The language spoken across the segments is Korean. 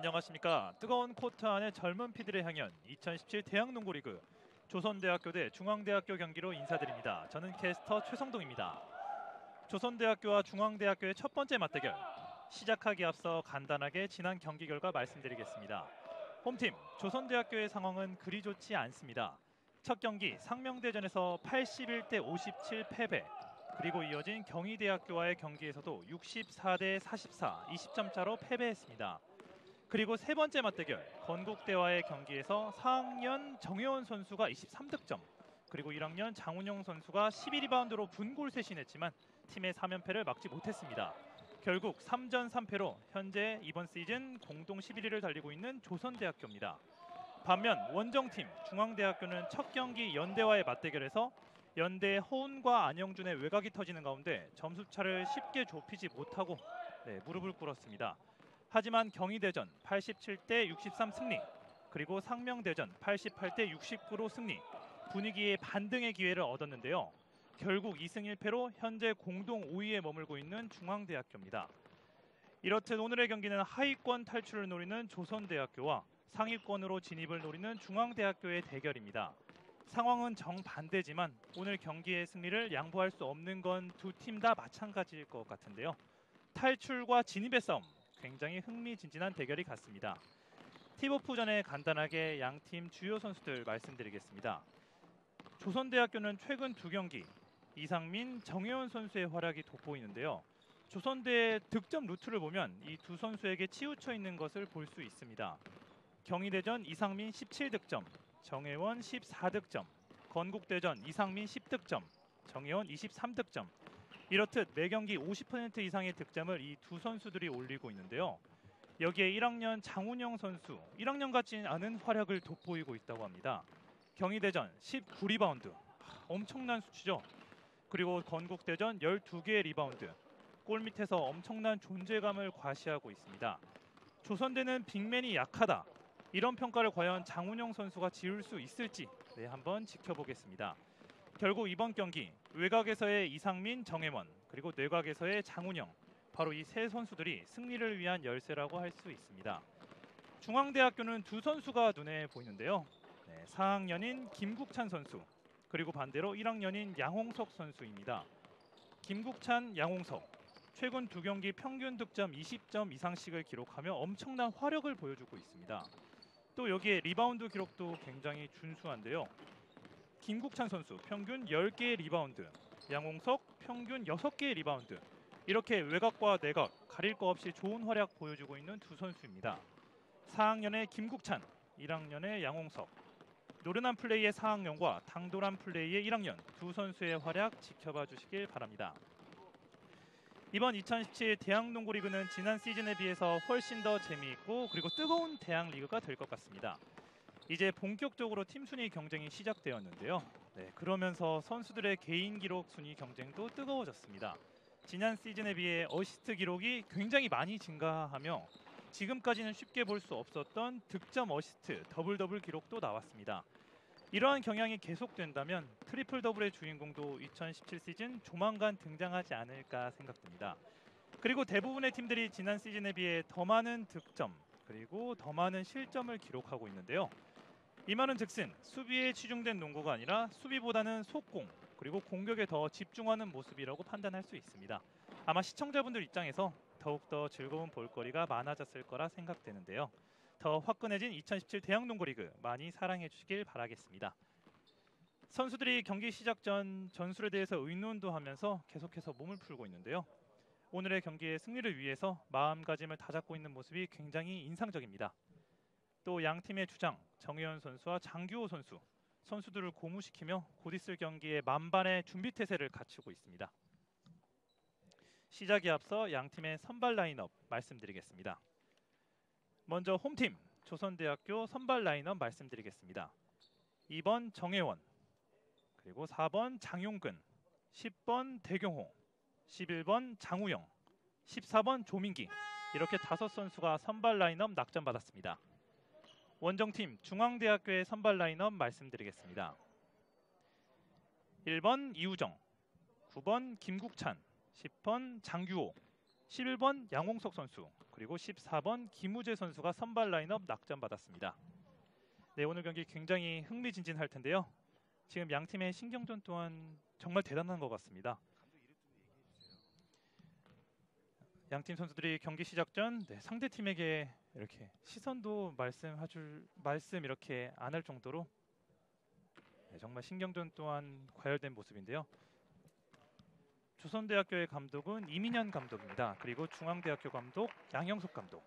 안녕하십니까. 뜨거운 코트 안의 젊은 피들의 향연 2017 대학농구리그 조선대학교 대 중앙대학교 경기로 인사드립니다. 저는 캐스터 최성동입니다. 조선대학교와 중앙대학교의 첫 번째 맞대결 시작하기 앞서 간단하게 지난 경기 결과 말씀드리겠습니다. 홈팀 조선대학교의 상황은 그리 좋지 않습니다. 첫 경기 상명대전에서 81대 57 패배 그리고 이어진 경희대학교와의 경기에서도 64대 44 20점 차로 패배했습니다. 그리고 세 번째 맞대결 건국대와의 경기에서 4학년 정혜원 선수가 23득점 그리고 1학년 장훈영 선수가 12리바운드로 분골 쇄신했지만 팀의 3연패를 막지 못했습니다. 결국 3전 3패로 현재 이번 시즌 공동 11위를 달리고 있는 조선대학교입니다. 반면 원정팀 중앙대학교는 첫 경기 연대와의 맞대결에서 연대 허운과 안영준의 외곽이 터지는 가운데 점수차를 쉽게 좁히지 못하고 네, 무릎을 꿇었습니다. 하지만 경희대전 87대 63 승리 그리고 상명대전 88대 69로 승리 분위기의 반등의 기회를 얻었는데요. 결국 2승 1패로 현재 공동 5위에 머물고 있는 중앙대학교입니다. 이렇듯 오늘의 경기는 하위권 탈출을 노리는 조선대학교와 상위권으로 진입을 노리는 중앙대학교의 대결입니다. 상황은 정반대지만 오늘 경기의 승리를 양보할 수 없는 건 두 팀 다 마찬가지일 것 같은데요. 탈출과 진입의 싸움 굉장히 흥미진진한 대결이 같습니다. 팁오프 전에 간단하게 양 팀 주요 선수들 말씀드리겠습니다. 조선대학교는 최근 두 경기 이상민, 정혜원 선수의 활약이 돋보이는데요. 조선대의 득점 루트를 보면 이 두 선수에게 치우쳐 있는 것을 볼 수 있습니다. 경희대전 이상민 17득점, 정혜원 14득점, 건국대전 이상민 10득점, 정혜원 23득점. 이렇듯 매 경기 50% 이상의 득점을 이 두 선수들이 올리고 있는데요. 여기에 1학년 장훈영 선수, 1학년 같지 않은 활약을 돋보이고 있다고 합니다. 경희대전 19리바운드, 엄청난 수치죠. 그리고 건국대전 12개의 리바운드, 골 밑에서 엄청난 존재감을 과시하고 있습니다. 조선대는 big man이 약하다. 이런 평가를 과연 장훈영 선수가 지울 수 있을지 네, 한번 지켜보겠습니다. 결국 이번 경기 외곽에서의 이상민, 정혜원 그리고 내곽에서의 장훈영 바로 이 세 선수들이 승리를 위한 열쇠라고 할 수 있습니다. 중앙대학교는 두 선수가 눈에 보이는데요. 네, 4학년인 김국찬 선수 그리고 반대로 1학년인 양홍석 선수입니다. 김국찬, 양홍석 최근 두 경기 평균 득점 20점 이상씩을 기록하며 엄청난 화력을 보여주고 있습니다. 또 여기에 리바운드 기록도 굉장히 준수한데요. 김국찬 선수 평균 10개의 리바운드, 양홍석 평균 6개의 리바운드. 이렇게 외곽과 내곽 가릴 거 없이 좋은 활약 보여주고 있는 두 선수입니다. 4학년의 김국찬, 1학년의 양홍석. 노련한 플레이의 4학년과 당돌한 플레이의 1학년 두 선수의 활약 지켜봐 주시길 바랍니다. 이번 2017 대학농구 리그는 지난 시즌에 비해서 훨씬 더 재미있고 그리고 뜨거운 대학 리그가 될 것 같습니다. 이제 본격적으로 팀 순위 경쟁이 시작되었는데요. 네, 그러면서 선수들의 개인 기록 순위 경쟁도 뜨거워졌습니다. 지난 시즌에 비해 어시스트 기록이 굉장히 많이 증가하며 지금까지는 쉽게 볼 수 없었던 득점 어시스트 double double 기록도 나왔습니다. 이러한 경향이 계속된다면 triple double의 주인공도 2017 시즌 조만간 등장하지 않을까 생각됩니다. 그리고 대부분의 팀들이 지난 시즌에 비해 더 많은 득점 그리고 더 많은 실점을 기록하고 있는데요. 이 말은 즉슨 수비에 치중된 농구가 아니라 수비보다는 속공 그리고 공격에 더 집중하는 모습이라고 판단할 수 있습니다. 아마 시청자분들 입장에서 더욱더 즐거운 볼거리가 많아졌을 거라 생각되는데요. 더 화끈해진 2017 대학농구 리그 많이 사랑해 주시길 바라겠습니다. 선수들이 경기 시작 전 전술에 대해서 의논도 하면서 계속해서 몸을 풀고 있는데요. 오늘의 경기의 승리를 위해서 마음가짐을 다잡고 있는 모습이 굉장히 인상적입니다. 또 양 팀의 주장 정혜연 선수와 장규호 선수 선수들을 고무시키며 곧 있을 경기에 만반의 준비 태세를 갖추고 있습니다. 시작에 앞서 양 팀의 선발 라인업 말씀드리겠습니다. 먼저 홈팀 조선대학교 선발 라인업 말씀드리겠습니다. 2번 정혜원 그리고 4번 장용근 10번 대경호 11번 장우영 14번 조민기 이렇게 다섯 선수가 선발 라인업 낙점받았습니다. 원정팀 중앙대학교의 선발 라인업 말씀드리겠습니다. 1번 이우정 9번 김국찬 10번 장규호 11번 양홍석 선수 그리고 14번 김우재 선수가 선발 라인업 낙점받았습니다. 네, 오늘 경기 굉장히 흥미진진할 텐데요. 지금 양 팀의 신경전 또한 정말 대단한 것 같습니다. 양팀 선수들이 경기 시작 전 네, 상대 팀에게 이렇게 시선도 말씀하줄 말씀 이렇게 안 할 정도로 네, 정말 신경전 또한 과열된 모습인데요. 조선대학교의 감독은 이민현 감독입니다. 그리고 중앙대학교 감독 양영석 감독.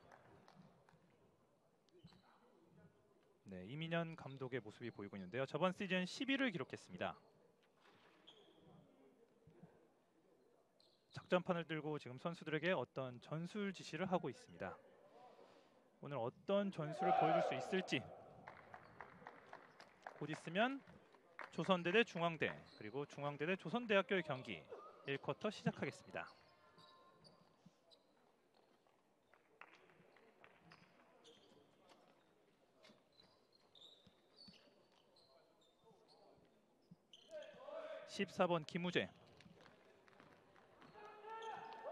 네, 이민현 감독의 모습이 보이고 있는데요. 저번 시즌 11을 기록했습니다. 작전판을 들고 지금 선수들에게 어떤 전술 지시를 하고 있습니다. 오늘 어떤 전술을 보여줄 수 있을지 곧 있으면 조선대 대 중앙대 그리고 중앙대 대 조선대학교의 경기 1쿼터 시작하겠습니다. (14번) 김우재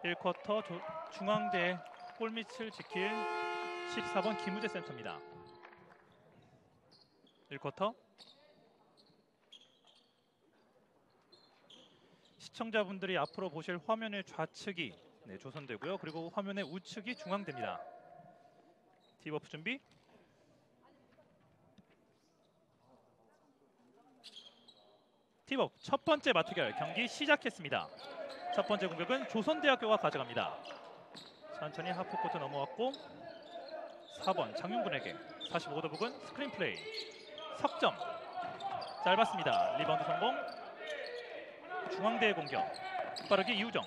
1쿼터 조, 중앙대 골밑을 지킬 14번 김우재 센터입니다. 1쿼터 시청자분들이 앞으로 보실 화면의 좌측이 네, 조선되고요. 그리고 화면의 우측이 중앙됩니다. 딥오프 준비. tip-off 첫 번째 맞대결 경기 시작했습니다. 첫 번째 공격은 조선대학교가 가져갑니다. 천천히 하프코트 넘어왔고 4번 장윤근에게 45도 부근 스크린 플레이. 석점. 짧았습니다. 리바운드 성공. 중앙대의 공격. 빠르게 이우정.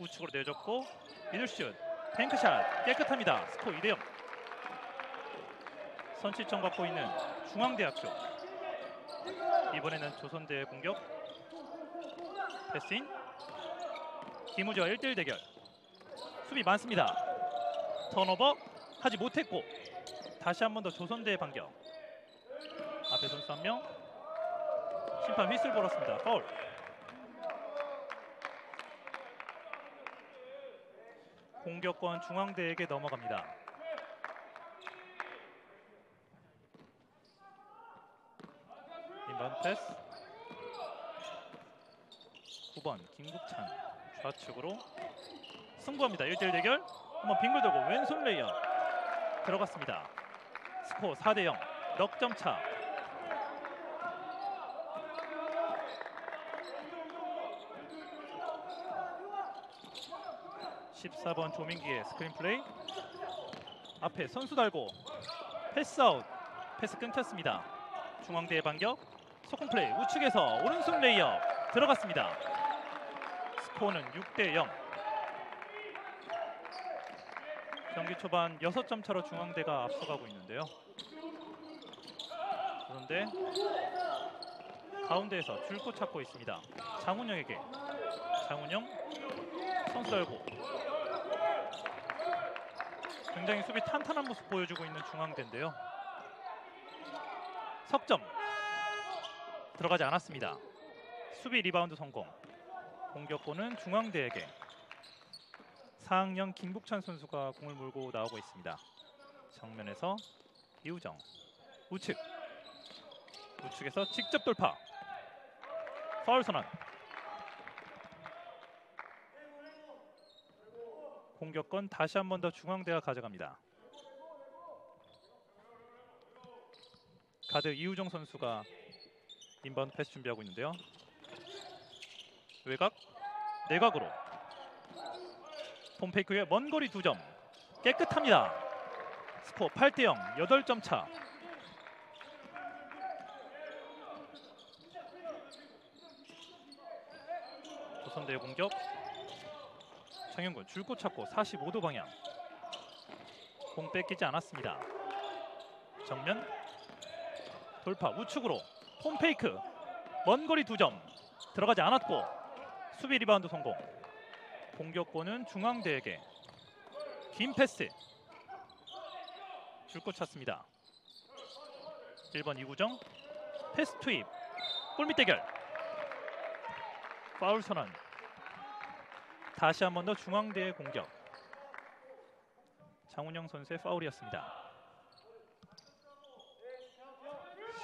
우측으로 내줬고 미들슛. bank shot. 깨끗합니다. 스코어 2대0 선취점 받고 있는 중앙대학교. 이번에는 조선대의 공격. 패스인 김우재와 1대1 대결. 수비 많습니다. 턴오버 하지 못했고 다시 한 번 더 조선대의 반격 앞에 선수 한 명 심판 휘슬 불었습니다. 파울 공격권 중앙대에게 넘어갑니다. 인바운드 패스 9번 김국찬 좌측으로 승부합니다. 1대1 대결 한번 빙글 돌고 왼손 레이업 들어갔습니다. 스코어 4대 0 넉점 차 14번 조민기의 스크린 플레이 앞에 선수 달고 패스아웃 패스 끊겼습니다. 중앙대의 반격 속공 플레이 우측에서 오른손 레이업 들어갔습니다. 스코어는 6대 0. 경기 초반 6점 차로 중앙대가 앞서가고 있는데요. 그런데 가운데에서 줄 곳 찾고 있습니다. 장훈영에게 장훈영 선수 달고 굉장히 수비 탄탄한 모습 보여주고 있는 중앙대인데요. 석점 들어가지 않았습니다. 수비 리바운드 성공. 공격권은 중앙대에게 4학년 김국찬 선수가 공을 몰고 나오고 있습니다. 정면에서 이우정 우측 우측에서 직접 돌파 파울 선언 공격권 다시 한 번 더 중앙대가 가져갑니다. 가드 이우정 선수가 인바운드 패스 준비하고 있는데요. 외곽 내곽으로 pump fake의 먼 거리 2점. 깨끗합니다. 스코어 8대 0 8점 차. 조선대의 공격. 정현군 줄 곳 찾고 45도 방향. 공 뺏기지 않았습니다. 정면. 돌파 우측으로. pump fake. 먼 거리 2점. 들어가지 않았고 수비 리바운드 성공 공격권은 중앙대에게 긴 패스 줄 곳 찾습니다. 1번 이우정 패스 투입 골밑 대결 파울 선언 다시 한 번 더 중앙대의 공격 장훈영 선수의 파울이었습니다.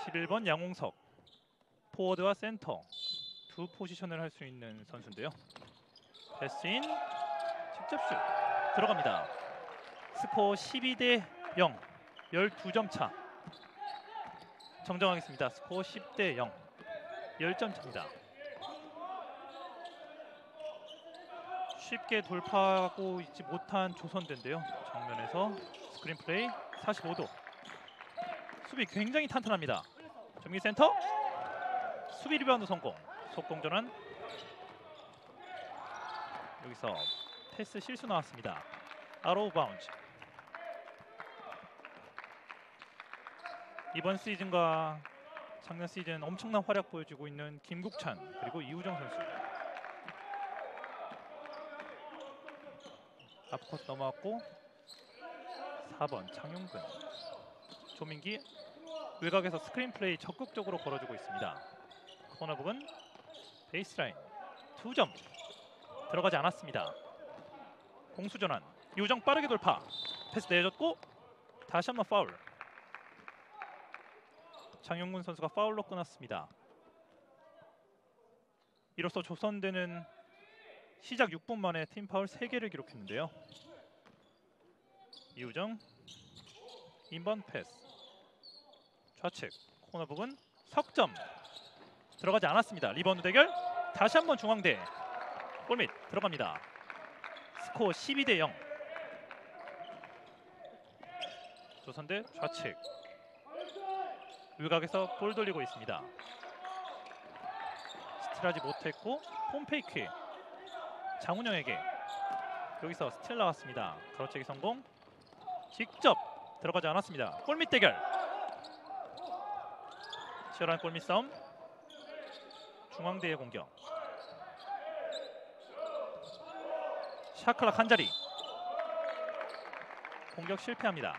11번 양홍석 포워드와 센터 두 포지션을 할 수 있는 선수인데요. 패스인 직접 슛 들어갑니다. 스코어 12 대 0 12점 차 정정하겠습니다. 스코어 10대 0 10점 차입니다. 쉽게 돌파하고 있지 못한 조선대인데요. 정면에서 스크린 플레이 45도 수비 굉장히 탄탄합니다. 전기 센터 수비 리바운드 성공 속공 전환 여기서 패스 실수 나왔습니다. out of bounds 이번 시즌과 작년 시즌 엄청난 활약 보여주고 있는 김국찬 그리고 이우정 선수 앞코트 넘어왔고 4번 장용근 조민기 외곽에서 스크린 플레이 적극적으로 걸어주고 있습니다. 코너 부분 베이스라인 2점 들어가지 않았습니다. 공수 전환 이우정 빠르게 돌파 패스 내줬고 다시 한번 파울 장용근 선수가 파울로 끊었습니다. 이로써 조선대는 시작 6분 만에 팀 파울 3개를 기록했는데요. 이우정 인바운드 패스 좌측 코너 부분 석점 들어가지 않았습니다. 리바운드 대결 다시 한번 중앙대 골밑 들어갑니다. 스코어 12 대 0 조선대 좌측 외곽에서 볼 돌리고 있습니다. 스틸하지 못했고 pump fake 장훈영에게 여기서 스틸 나왔습니다. 가로채기 성공 직접 들어가지 않았습니다. 골밑 대결 치열한 골밑 싸움 중앙대의 공격 shot clock 한 자리 공격 실패합니다.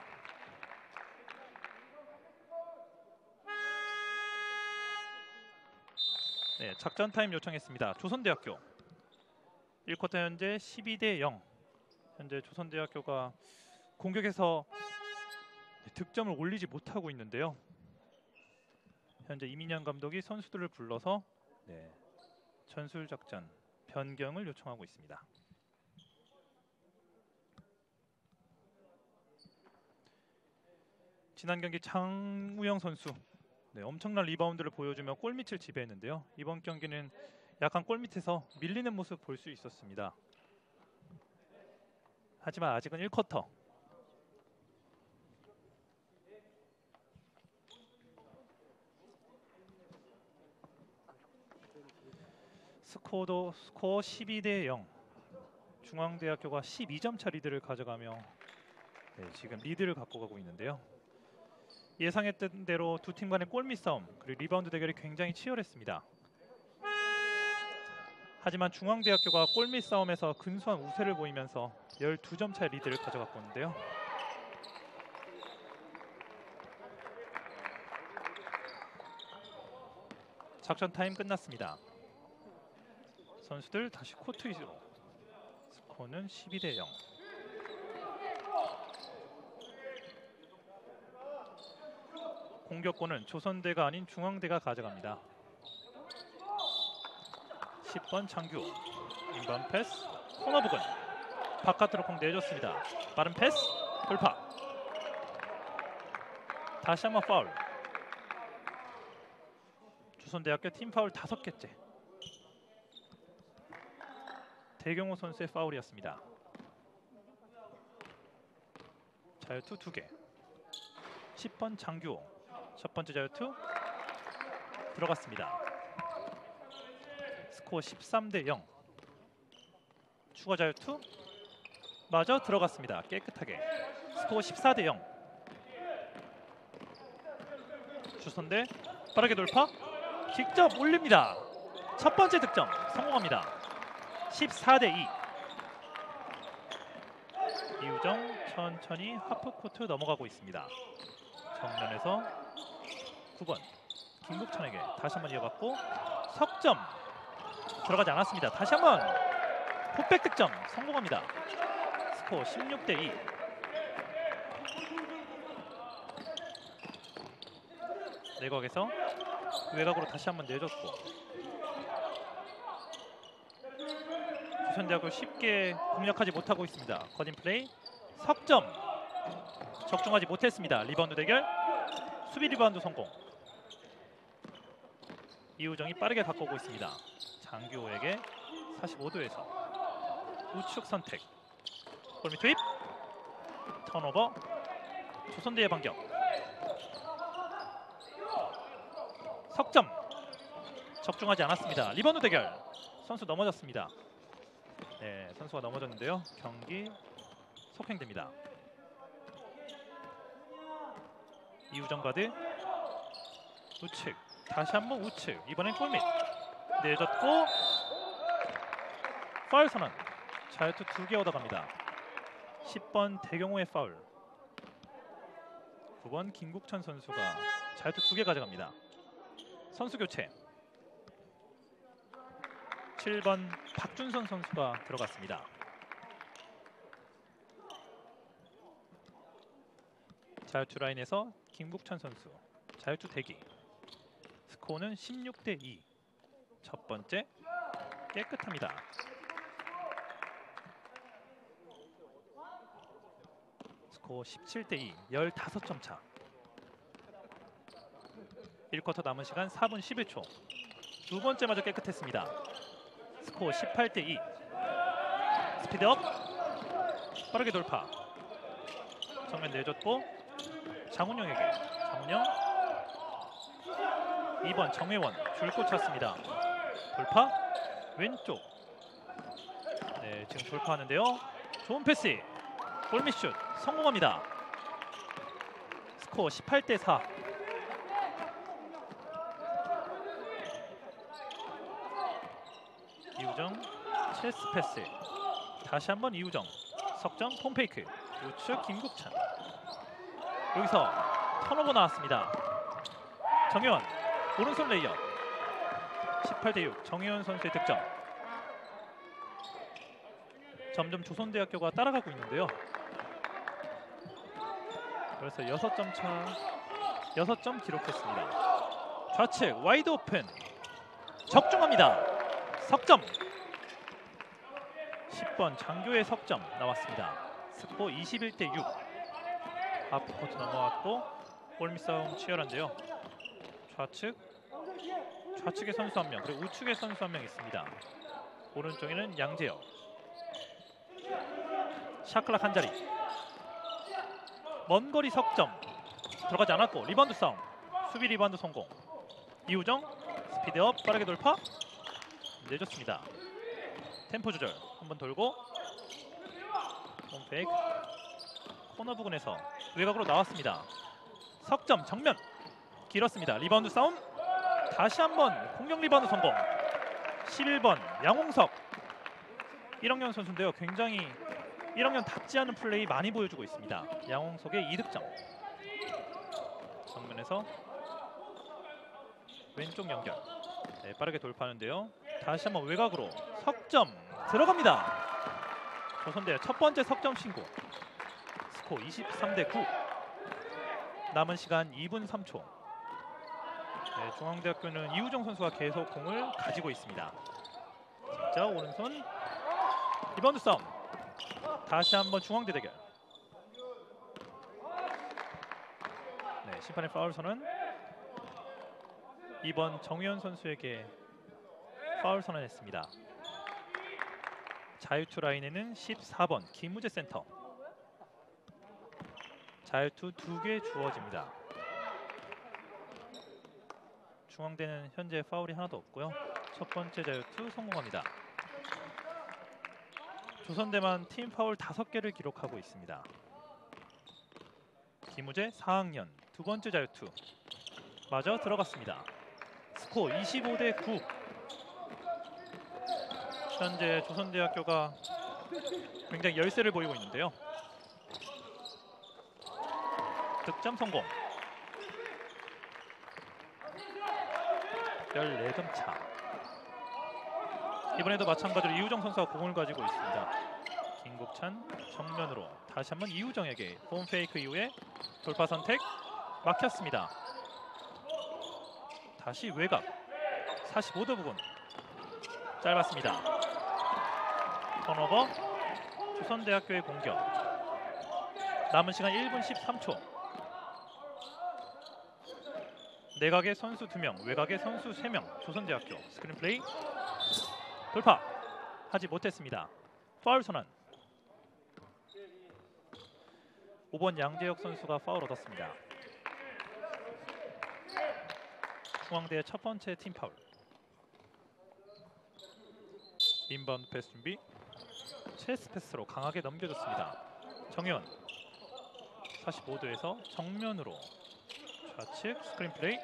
네, 작전 타임 요청했습니다. 조선대학교 1쿼터 현재 12대 0. 현재 조선대학교가 공격에서 득점을 올리지 못하고 있는데요. 현재 이민영 감독이 선수들을 불러서 네, 전술 작전 변경을 요청하고 있습니다. 지난 경기 장우영 선수 네, 엄청난 리바운드를 보여주며 골밑을 지배했는데요. 이번 경기는 약간 골밑에서 밀리는 모습 볼 수 있었습니다. 하지만 아직은 1쿼터. 스코어도 스코어 12 대 0. 중앙대학교가 12점 차 리드를 가져가며 네, 지금 리드를 갖고 가고 있는데요. 예상했던 대로 두 팀 간의 골밑 싸움 그리고 리바운드 대결이 굉장히 치열했습니다. 하지만 중앙대학교가 골밑 싸움에서 근소한 우세를 보이면서 12점 차의 리드를 가져갔고 있는데요. 작전 타임 끝났습니다. 선수들 다시 코트 위로 스코어는 12대 0. 공격권은 조선대가 아닌 중앙대가 가져갑니다. 10번 장규 인번 패스 코너 부근 바깥으로 공 내줬습니다. 빠른 패스 돌파 다시 한번 파울 조선대학교 팀 파울 다섯 개째 대경호 선수의 파울이었습니다. 자유투 두개 10번 장규호 첫 번째 자유투 들어갔습니다. 스코어 13 대 0. 추가 자유투 마저 들어갔습니다. 깨끗하게. 스코어 14 대 0. 주선대 빠르게 돌파 직접 올립니다. 첫 번째 득점 성공합니다. 14 대 2. 이우정 천천히 하프 코트 넘어가고 있습니다. 정면에서 9번 김국천에게 다시 한번 이어받고 석점 들어가지 않았습니다. 다시 한번 풋백 득점 성공합니다. 스코어 16 대 2. 내곽에서 외곽으로 다시 한번 내줬고 조선대학교 쉽게 공략하지 못하고 있습니다. 거진 플레이 석점 적중하지 못했습니다. 리바운드 대결 수비 리바운드 성공 이우정이 빠르게 바꾸고 있습니다. 장규호에게 45도에서 우측 선택. 골밑 투입. 턴오버. 조선대의 반격. 석점. 적중하지 않았습니다. 리바운드 대결. 선수 넘어졌습니다. 네, 선수가 넘어졌는데요. 경기 속행됩니다. 이우정 가드 우측 다시 한번 우측. 이번엔 골밑. 내줬고 파울 선언. 자유투 두 개 얻어갑니다. 10번 대경호의 파울. 9번 김국천 선수가 자유투 두 개 가져갑니다. 선수 교체. 7번 박준선 선수가 들어갔습니다. 자유투 라인에서 김국천 선수. 자유투 대기 스코어는 16대 2. 첫 번째 깨끗합니다. 스코어 17대 2. 15점 차. 1쿼터 남은 시간 4분 11초. 두 번째 마저 깨끗했습니다. 스코어 18대 2. 스피드업. 빠르게 돌파. 정면 내줬고 장훈영에게 장훈영 2번 정혜원 줄곧 찼습니다. 돌파 왼쪽 네 지금 돌파하는데요. 좋은 패스 골밑슛 성공합니다. 스코어 18대 4 이우정 체스 패스 다시 한번 이우정 석점 pump fake 우측 김국찬 여기서 턴오버 나왔습니다. 정혜원 오른손 레이업 18대 6 정혜원 선수의 득점. 점점 조선대학교가 따라가고 있는데요. 그래서 6점 차 6점 기록했습니다. 좌측 wide open 적중합니다. 석점 10번 장규호의 석점 나왔습니다. 스코어 21대 6 하프코트 넘어왔고 골밑 싸움 치열한데요. 좌측 좌측에 선수 한 명 그리고 우측에 선수 한 명 있습니다. 오른쪽에는 양재혁. shot clock 한 자리. 먼 거리 석점. 들어가지 않았고 리바운드 싸움. 수비 리바운드 성공. 이우정 스피드업 빠르게 돌파. 내줬습니다. 템포 조절. 한번 돌고 pump fake 코너 부근에서 외곽으로 나왔습니다. 석점 정면. 길었습니다. 리바운드 싸움 다시 한번 공격 리바운드 성공. 11번 양홍석 1학년 선수인데요. 굉장히 1학년답지 않은 플레이 많이 보여주고 있습니다. 양홍석의 2득점. 정면에서 왼쪽 연결. 네, 빠르게 돌파하는데요. 다시 한번 외곽으로 석점 들어갑니다. 조선대 첫 번째 석점 신고. 스코어 23대 9. 남은 시간 2분 3초. 네, 중앙대학교는 이우정 선수가 계속 공을 가지고 있습니다. 진짜 오른손 리바운드 싸움. 다시 한번 중앙대 대결. 네, 심판의 파울 선언. 이번 정우현 선수에게 파울 선언했습니다. 자유투 라인에는 14번 김우재 센터. 자유투 두 개 주어집니다. 중앙대는 현재 파울이 하나도 없고요. 첫 번째 자유투 성공합니다. 조선대만 팀 파울 다섯 개를 기록하고 있습니다. 김우재 4학년 두 번째 자유투 마저 들어갔습니다. 스코어 25대 9. 현재 조선대학교가 굉장히 열세를 보이고 있는데요. 득점 성공. 14점 차. 이번에도 마찬가지로 이우정 선수가 공을 가지고 있습니다. 김국찬 정면으로 다시 한번 이우정에게 pump fake 이후에 돌파 선택 막혔습니다. 다시 외곽 45도 부분 짧았습니다. 턴오버 조선대학교의 공격 남은 시간 1분 13초 내곽의 선수 2명 외곽의 선수 3명 조선대학교 스크린 플레이 돌파 하지 못했습니다. 파울 선언 5번 양재혁 선수가 파울 얻었습니다. 중앙대의 첫 번째 팀 파울. inbound 패스 준비. 체스트 패스로 강하게 넘겨줬습니다. 정현 45도에서 정면으로 좌측 스크린 플레이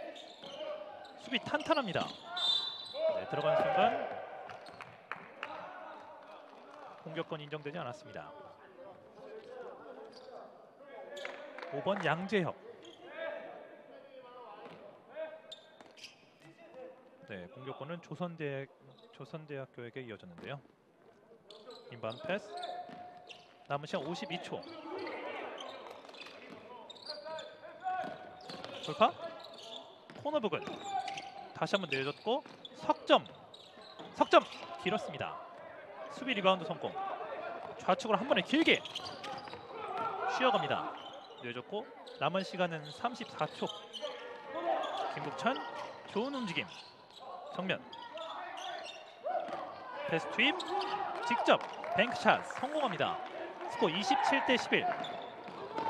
수비 탄탄합니다. 네, 들어가는 순간 공격권 인정되지 않았습니다. 5번 양재혁 네, 공격권은 조선대 조선대학교에게 이어졌는데요. 인반 패스. 남은 시간 52초. 돌파. 코너 부근. 다시 한번 내줬고 석점. 석점 길었습니다. 수비 리바운드 성공. 좌측으로 한 번에 길게 쉬어갑니다. 내줬고 남은 시간은 34초. 김국찬 좋은 움직임. 정면 패스 투입 직접 bank shot 성공합니다 스코어 27대 11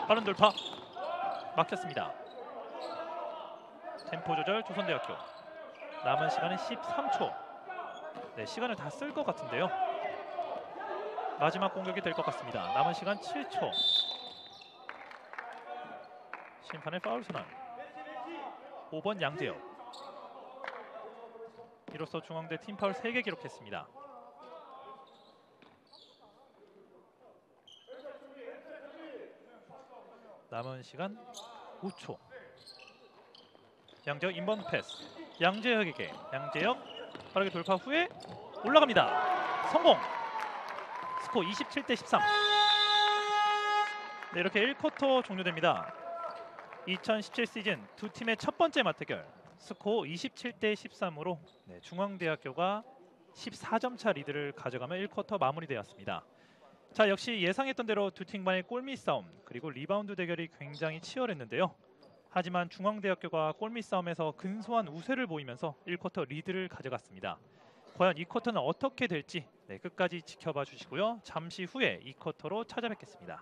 빠른 돌파 막혔습니다 템포 조절 조선대학교. 남은 시간은 13초. 네 시간을 다 쓸 것 같은데요. 마지막 공격이 될 것 같습니다. 남은 시간 7초. 심판의 파울 선언. 5번 양재혁. 이로써 중앙대 팀 파울 3개 기록했습니다. 남은 시간 5초. 양재혁 inbound 패스. 양재혁에게 양재혁 빠르게 돌파 후에 올라갑니다. 성공. 스코어 27 대 13. 네, 이렇게 1쿼터 종료됩니다. 2017 시즌 두 팀의 첫 번째 맞대결 스코어 27 대 13으로 네, 중앙대학교가 14점 차 리드를 가져가며 1쿼터 마무리되었습니다. 자 역시 예상했던 대로 두 팀 간의 골밑 싸움 그리고 리바운드 대결이 굉장히 치열했는데요. 하지만 중앙대학교가 골밑 싸움에서 근소한 우세를 보이면서 1쿼터 리드를 가져갔습니다. 과연 2쿼터는 어떻게 될지 네, 끝까지 지켜봐 주시고요. 잠시 후에 2쿼터로 찾아뵙겠습니다.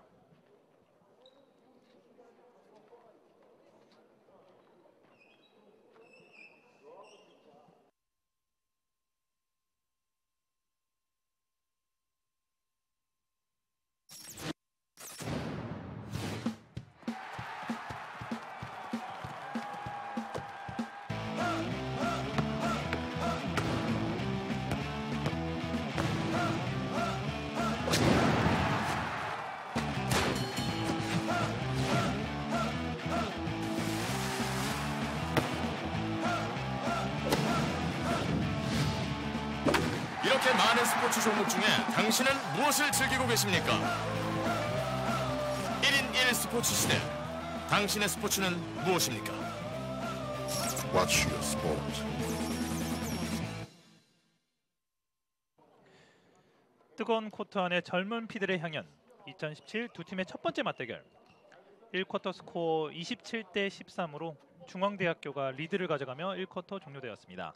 당신은 무엇을 즐기고 계십니까? 1인 1 스포츠 시대. 당신의 스포츠는 무엇입니까? Watch your sport. 뜨거운 코트 안의 젊은 피들의 향연 2017 두 팀의 첫 번째 맞대결 1쿼터 스코어 27대 13으로 중앙대학교가 리드를 가져가며 1쿼터 종료되었습니다.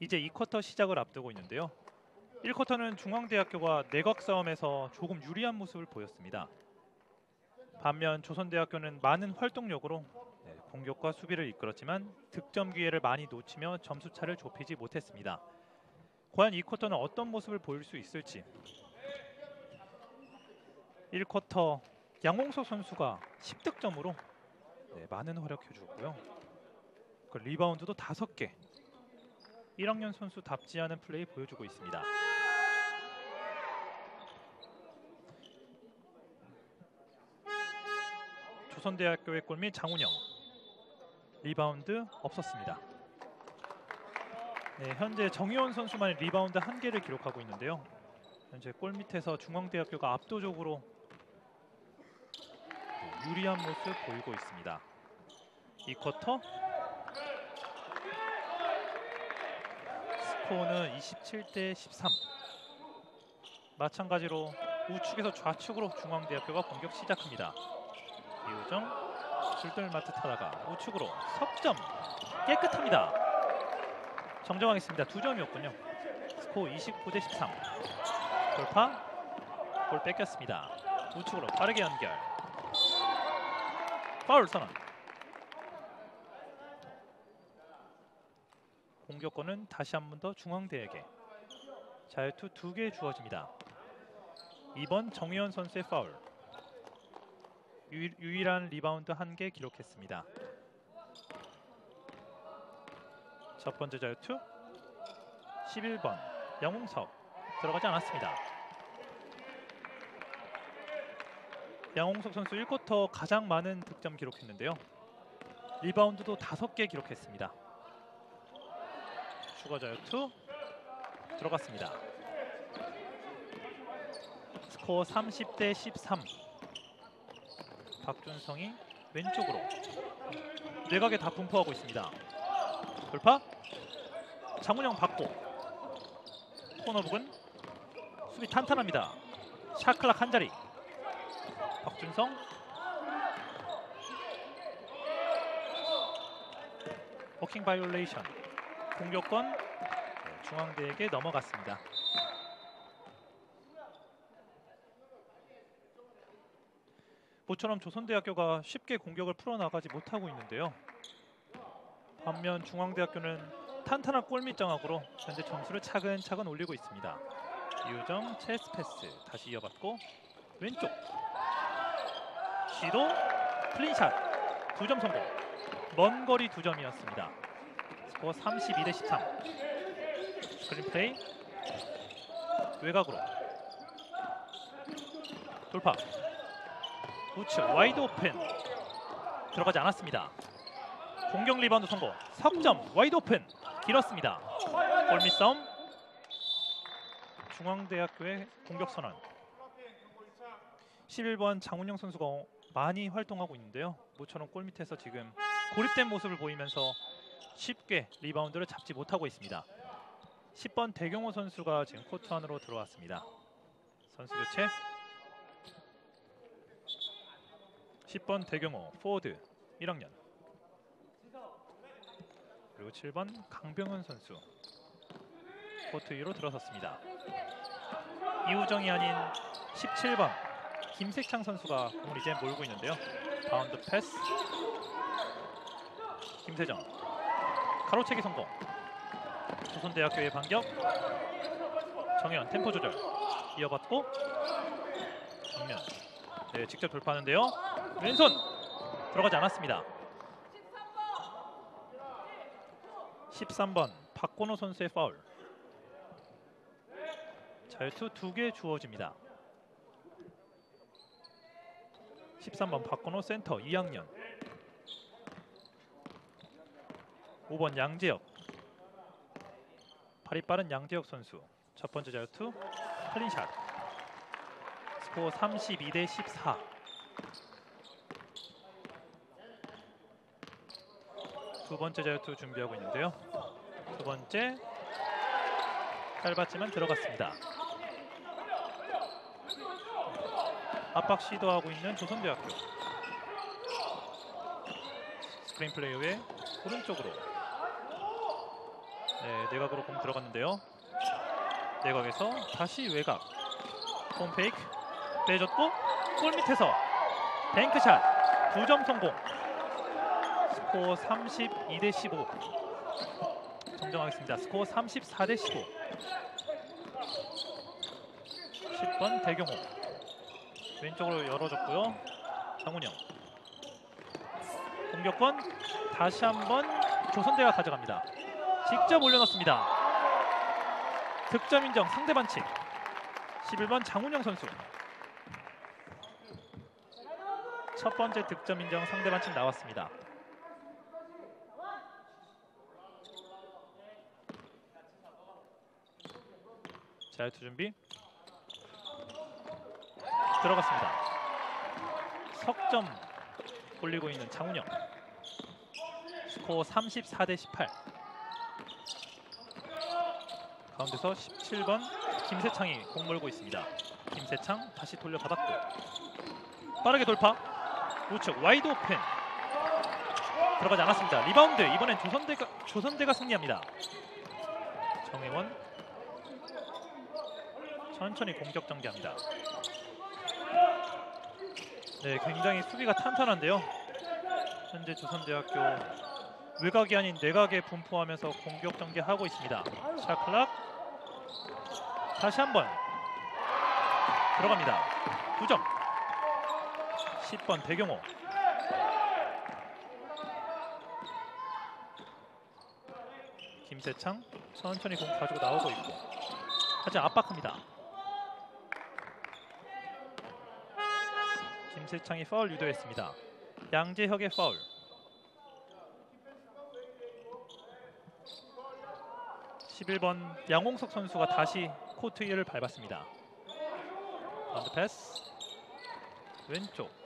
이제 2쿼터 시작을 앞두고 있는데요. 1쿼터는 중앙대학교가 내각 싸움에서 조금 유리한 모습을 보였습니다. 반면 조선대학교는 많은 활동력으로 네, 공격과 수비를 이끌었지만 득점 기회를 많이 놓치며 점수 차를 좁히지 못했습니다. 과연 이 쿼터는 어떤 모습을 보일 수 있을지 1쿼터 양홍석 선수가 10득점으로 네, 많은 활약해주었고요. 그 리바운드도 5개 1학년 선수답지 않은 플레이 보여주고 있습니다. 조선대학교의 골밑 장훈영 리바운드 없었습니다. 네, 현재 정희원 선수만의 리바운드 한 개를 기록하고 있는데요. 현재 골 밑에서 중앙대학교가 압도적으로 네, 유리한 모습 보이고 있습니다. 이 쿼터 스코어는 27대 13. 마찬가지로 우측에서 좌측으로 중앙대학교가 공격 시작합니다. 이우정 줄들 맡듯하다가 우측으로 석점 깨끗합니다. 정정하겠습니다. 두 점이었군요. 스코어 29 대 13. 돌파 볼 뺏겼습니다. 우측으로 빠르게 연결. 파울 선언. 공격권은 다시 한 번 더 중앙대에게 자유투 두 개 주어집니다. 이번 정혜원 선수의 파울. 유일, 유일 한 리바운드 한 개 기록했습니다. 첫 번째 자유투 11번 양홍석 들어가지 않았습니다. 양홍석 선수 1쿼터 가장 많은 득점 기록했는데요. 리바운드도 5개 기록했습니다. 추가 자유투 들어갔습니다. 스코어 30대 13. 박준성이 왼쪽으로 외곽에 다 분포하고 있습니다. 돌파 장훈영 받고 코너 부근 수비 탄탄합니다. shot clock 한 자리 박준성 walking violation 공격권 네, 중앙대에게 넘어갔습니다. 모처럼 조선대학교가 쉽게 공격을 풀어나가지 못하고 있는데요. 반면 중앙대학교는 탄탄한 골밑 장악으로 현재 점수를 차근차근 올리고 있습니다. 이우정 체스트 패스. 다시 이어받고 왼쪽. 시도 clean shot. 두 점 성공. 먼 거리 두 점이었습니다. 스코어 32 대 13 스크린 플레이. 외곽으로. 돌파 우측 wide open 들어가지 않았습니다. 공격 리바운드 성공. 석점 wide open 길었습니다. 골밑 싸움. 중앙대학교의 공격 선언. 11번 장훈영 선수가 많이 활동하고 있는데요. 모처럼 골밑에서 지금 고립된 모습을 보이면서 쉽게 리바운드를 잡지 못하고 있습니다. 10번 배경호 선수가 지금 코트 안으로 들어왔습니다. 선수 교체. 10번 배경호 포워드 1학년. 그리고 7번 강병현 선수 코트 위로 들어섰습니다. 이우정이 아닌 17번 김세창 선수가 공을 이제 몰고 있는데요. 바운드 패스. 김세정. 가로채기 성공. 조선대학교의 반격. 정현 템포 조절. 이어받고 정면 네, 직접 돌파하는데요. 왼손 들어가지 않았습니다. 13번 박건호 선수의 파울. 자유투 두 개 주어집니다. 13번 박건호 센터 2학년. 5번 양재혁. 발이 빠른 양재혁 선수. 첫 번째 자유투 clean shot. 스코어 32 대 14. 두 번째 자유투 준비하고 있는데요. 두 번째 짧았지만 들어갔습니다. 압박 시도하고 있는 조선대학교. 스크린 플레이 후에 오른쪽으로 네, 내각으로 공 들어갔는데요. 내각에서 다시 외곽 pump fake 빼줬고 골 밑에서 bank shot 두점 성공. 스코어 32 대 15 정정하겠습니다. 스코어 34 대 15 10번 대경호. 왼쪽으로 열어줬고요. 장훈영. 공격권 다시 한번 조선대가 가져갑니다. 직접 올려놓습니다. 득점 인정 상대 반칙. 11번 장훈영 선수 첫 번째 득점 인정 상대 반칙 나왔습니다. 자유투 준비 들어갔습니다. 석점 올리고 있는 장훈영 스코어 34 대 18 가운데서 17번 김세창이 공 몰고 있습니다. 김세창 다시 돌려받았고 빠르게 돌파 우측 wide open 들어가지 않았습니다. 리바운드 이번엔 조선대가 조선대가 승리합니다. 정혜원 천천히 공격 전개합니다. 네, 굉장히 수비가 탄탄한데요. 현재 조선대학교 외곽이 아닌 내각에 분포하면서 공격 전개하고 있습니다. 샤클락 다시 한번 들어갑니다. 9점 10번 배경호 김세창 천천히 공 가지고 나오고 있고 하지만 압박합니다. 김세창이 파울 유도했습니다. 양재혁의 파울. (11번) 양홍석 선수가 다시 코트 위를 밟았습니다. 라운드 패스 왼쪽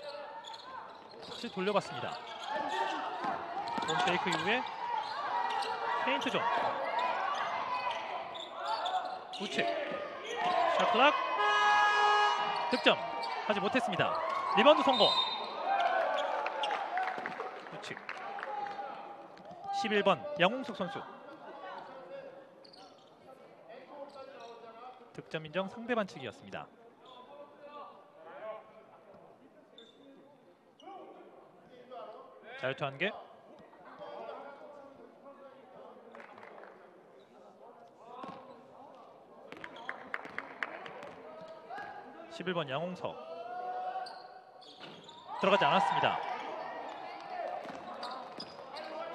다시 돌려봤습니다. pump fake 이후에 paint zone 우측 shot clock 득점 하지 못했습니다. 리바운드 성공. 우측 11번 양홍석 선수 득점 인정 상대 반칙이었습니다. 자유투 한 개. (11번) 양홍석 들어가지 않았습니다.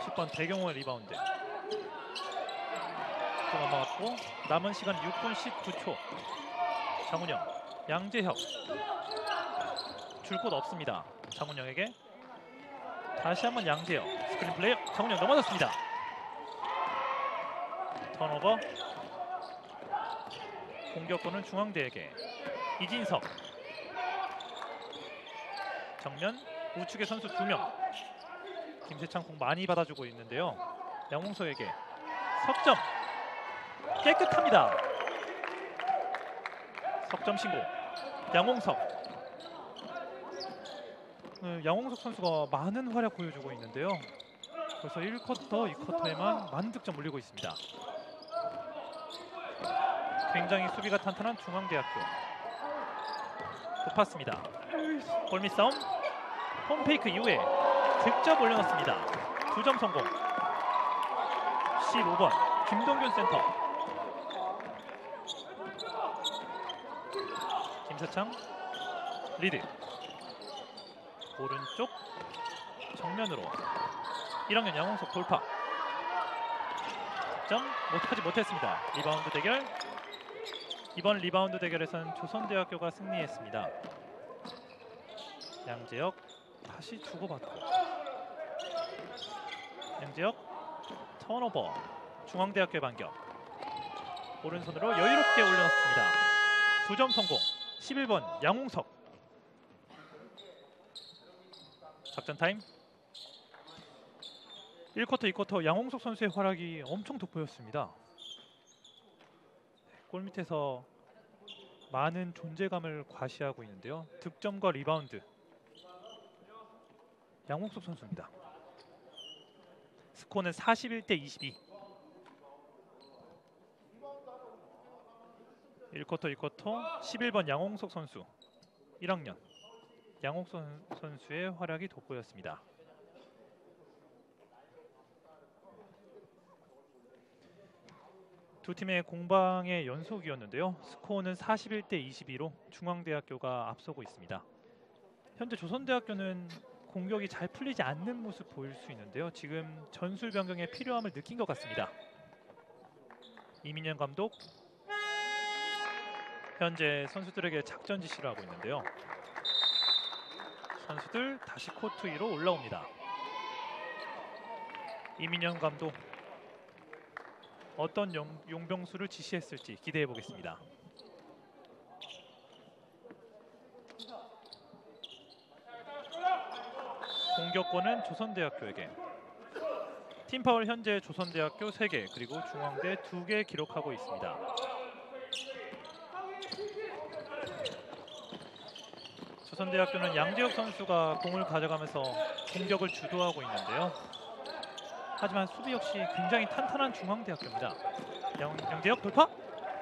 10번 배경호의 리바운드. 또 넘어갔고 남은 시간 6분 19초. 장훈영, 양재혁 줄 곳 없습니다. 장훈영에게 다시 한번 양재혁 스크린 플레이 장훈영 넘어졌습니다. 턴오버 공격권은 중앙대에게 이진석 정면 우측의 선수 두 명. 김세창 공 많이 받아주고 있는데요. 양홍석에게 석점 깨끗합니다. 석점 신고. 양홍석. 네, 양홍석 선수가 많은 활약 보여주고 있는데요. 벌써 1쿼터, 2쿼터에만 많은 득점 올리고 있습니다. 굉장히 수비가 탄탄한 중앙대학교. 높았습니다. 골밑 싸움 홈페이크 이후에 득점 올려놓습니다. 두점 성공 15번 김동균 센터 김세창 리드 오른쪽 정면으로 1학년 양홍석 돌파 득점 못하지 못했습니다. 리바운드 대결 이번 리바운드 대결에서는 조선대학교가 승리했습니다. 양재혁 다시 주고받고 양재혁 턴오버 중앙대학교의 반격 오른손으로 여유롭게 올려놨습니다. 두 점 성공 11번 양홍석 작전 타임 1쿼터 2쿼터 양홍석 선수의 활약이 엄청 돋보였습니다. 골 밑에서 많은 존재감을 과시하고 있는데요. 득점과 리바운드 양홍석 선수입니다. 스코어는 41대 22. 1쿼터 2쿼터 11번 양홍석 선수 1학년 양홍석 선수의 활약이 돋보였습니다. 두 팀의 공방의 연속이었는데요. 스코어는 41대 22로 중앙대학교가 앞서고 있습니다. 현재 조선대학교는 공격이 잘 풀리지 않는 모습 보일 수 있는데요. 지금 전술 변경의 필요함을 느낀 것 같습니다. 이민현 감독 현재 선수들에게 작전 지시를 하고 있는데요. 선수들 다시 코트 위로 올라옵니다. 이민현 감독 어떤 용, 용병수를 지시했을지 기대해 보겠습니다. 공격권은 조선대학교에게 팀 파울 현재 조선대학교 3개 그리고 중앙대 2개 기록하고 있습니다. 조선대학교는 양재혁 선수가 공을 가져가면서 공격을 주도하고 있는데요. 하지만 수비 역시 굉장히 탄탄한 중앙대학교입니다. 양, 양재혁 돌파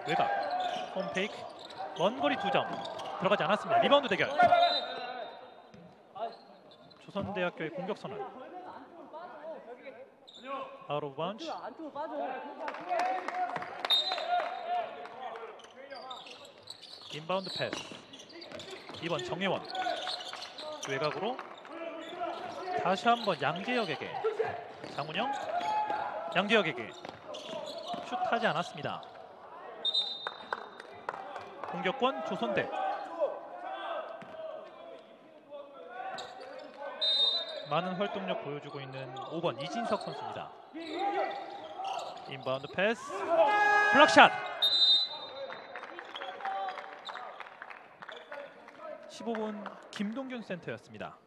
외곽 pump fake 먼 거리 2점 들어가지 않았습니다. 리바운드 대결 조선대학교의 공격 선언 out of bound. inbound pass 2번 정혜원. 외곽으로 다시 한번 양재혁에게. 장훈영. 양재혁에게. 슛하지 않았습니다. 공격권 조선대. 많은 활동력 보여주고 있는 5번 이진석 선수입니다. inbound pass. block shot 15번 김동균 센터였습니다.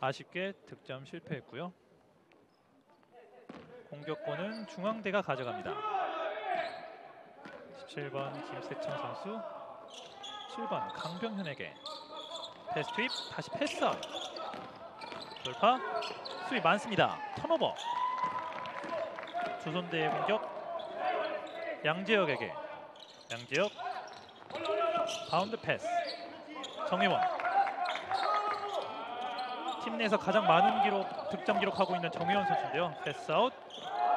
아쉽게 득점 실패했고요. 공격권은 중앙대가 가져갑니다. 17번 김세창 선수, 7번 강병현에게 패스 투입, 다시 pass out. 돌파, 수비 많습니다. 턴오버. 조선대의 공격, 양재혁에게 양재혁 bound pass. 정혜원. 팀 내에서 가장 많은 기록 득점 기록하고 있는 정혜원 선수인데요. pass out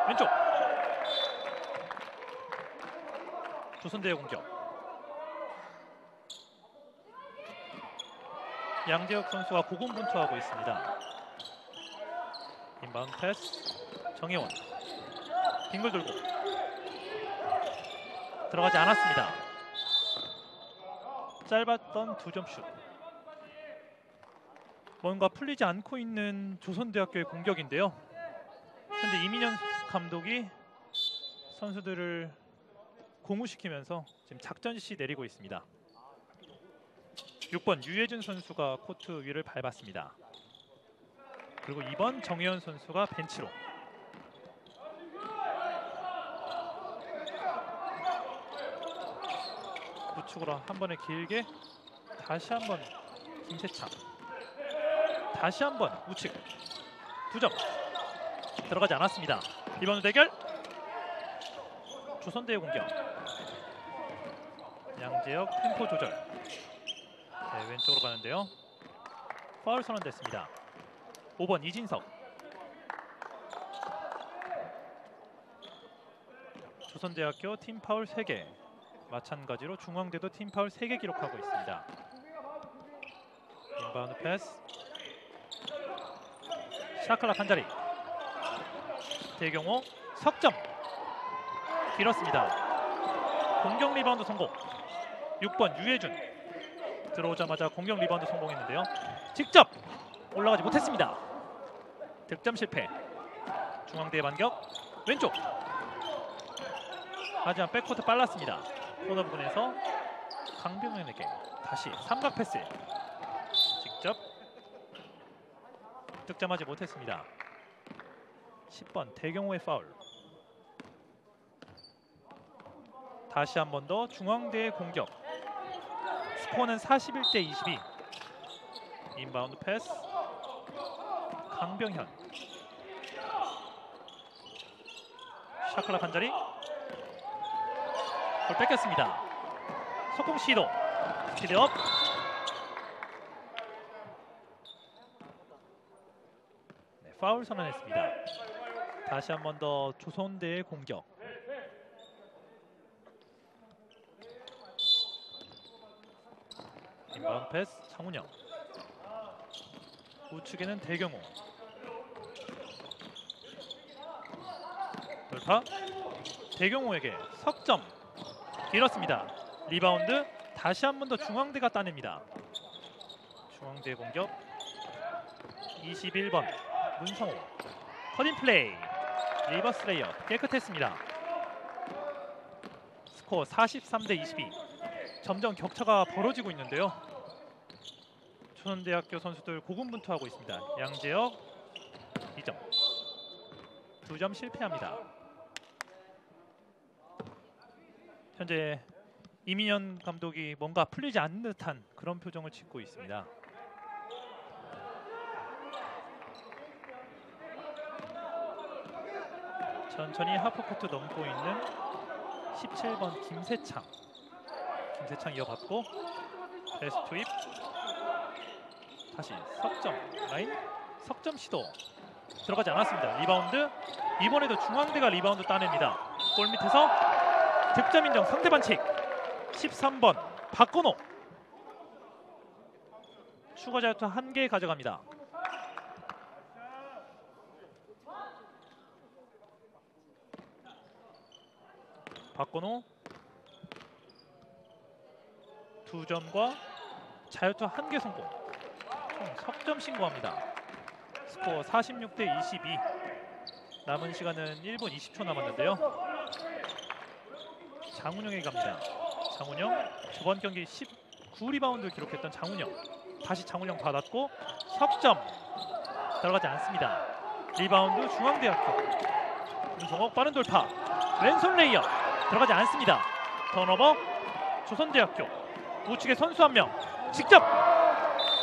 왼쪽. 조선대의 공격. 양재혁 선수가 고군분투하고 있습니다. inbound pass. 정혜원. 빙글 돌고. 들어가지 않았습니다. 짧았던 두 점 슛. 뭔가 풀리지 않고 있는 조선대학교의 공격인데요. 현재 이민현 감독이 선수들을 공우시키면서 지금 작전 지시 내리고 있습니다. 6번 유해준 선수가 코트 위를 밟았습니다. 그리고 2번 정혜연 선수가 벤치로 우측으로 한 번에 길게 다시 한 번 김세창. 다시 한 번 우측 두 점. 들어가지 않았습니다. 리바운드 대결. 조선대의 공격. 양재혁 템포 조절. 네, 왼쪽으로 가는데요. 파울 선언됐습니다. 5번 이진석. 조선대학교 팀 파울 3개 마찬가지로 중앙대도 팀 파울 3개 기록하고 있습니다. inbound pass shot clock 한 자리 대경호 석점 길었습니다. 공격 리바운드 성공 6번 유해준 들어오자마자 공격 리바운드 성공했는데요. 직접 올라가지 못했습니다. 득점 실패 중앙대의 반격 왼쪽 하지만 백코트 빨랐습니다. 코너 부분에서 강병현에게 다시 삼각 패스. 직접 득점하지 못했습니다. 10번 대경호의 파울. 다시 한 번 더 중앙대의 공격. 스코어는 41대 22 inbound pass. 강병현. shot clock 한 자리 볼 뺏겼습니다. 속공 시도. speed up 네, 파울 선언했습니다. 다시 한 번 더 조선대의 공격. inbound pass 장훈영. 우측에는 대경호. 돌파. 대경호에게 석점 길었습니다. 리바운드 다시 한 번 더 중앙대가 따냅니다. 중앙대 공격 21번 문성호 cut-in play reverse layup 깨끗했습니다. 스코어 43 대 22 점점 격차가 벌어지고 있는데요. 조선대학교 선수들 고군분투하고 있습니다. 양재혁 2점 두점 실패합니다. 현재 이민현 감독이 뭔가 풀리지 않는 듯한 그런 표정을 짓고 있습니다. 천천히 하프코트 넘고 있는 17번 김세창. 김세창 이어받고 베스 투입. 다시 석점 라인 석점 시도 들어가지 않았습니다. 리바운드 이번에도 중앙대가 리바운드 따냅니다. 골 밑에서 득점 인정 상대 반칙 13번 박건호 추가 자유투 한 개 가져갑니다. 박건호 두 점과 자유투 한 개 성공 총 석점 신고합니다. 스코어 46 대 22 남은 시간은 1분 20초 남았는데요. 장훈영에게 갑니다. 장훈영 저번 경기 19리바운드 기록했던 장훈영 다시 장훈영 받았고 석점 들어가지 않습니다. 리바운드 중앙대학교 김성옥 빠른 돌파 왼손 레이업 들어가지 않습니다. 턴오버 조선대학교 우측에 선수 한 명 직접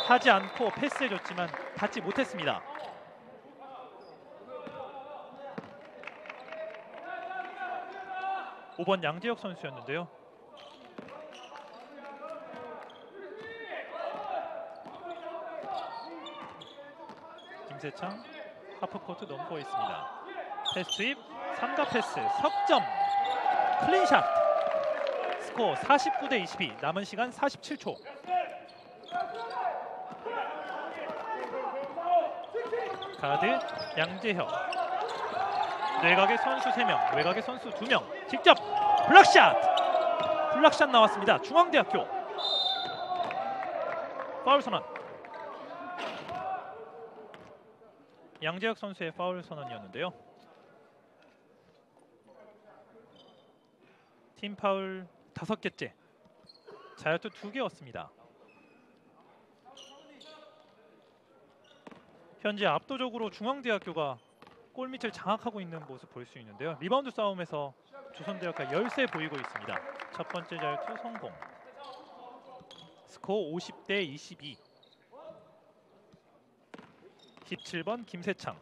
하지 않고 패스해줬지만 닿지 못했습니다. 오번 양재혁 선수였는데요. 김세창 하프코트 넘고 있습니다. 패스 투입, 삼각 패스, 석점, clean shot. 스코어 49 대 22, 남은 시간 47초. 가드 양재혁. 내곽의 선수 3명, 외곽의 선수 2명. 직접 block shot! block shot 나왔습니다. 중앙대학교. 파울 선언. 양재혁 선수의 파울 선언이었는데요. 팀 파울 다섯 개째. 자유투 두 개였습니다. 현재 압도적으로 중앙대학교가 골밑을 장악하고 있는 모습 볼 수 있는데요. 리바운드 싸움에서 조선대학교가 열세 보이고 있습니다. 첫 번째 자유투 성공. 스코어 50대 22. 17번 김세창.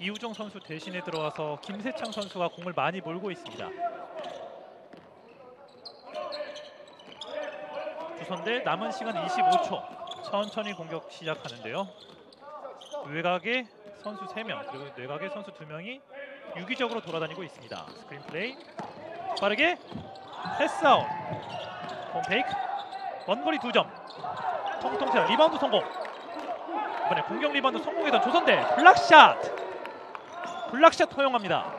이우정 선수 대신에 들어와서 김세창 선수가 공을 많이 몰고 있습니다. 두선대 남은 시간 25초. 천천히 공격 시작하는데요. 외곽에 선수 3명 그리고 내곽의 선수 2명이 유기적으로 돌아다니고 있습니다. 스크린 플레이. 빠르게. pass out. pump fake. 원거리 2점. 통통 튀어. 리바운드 성공. 이번에 공격 리바운드 성공했던 조선대 block shot. block shot 허용합니다.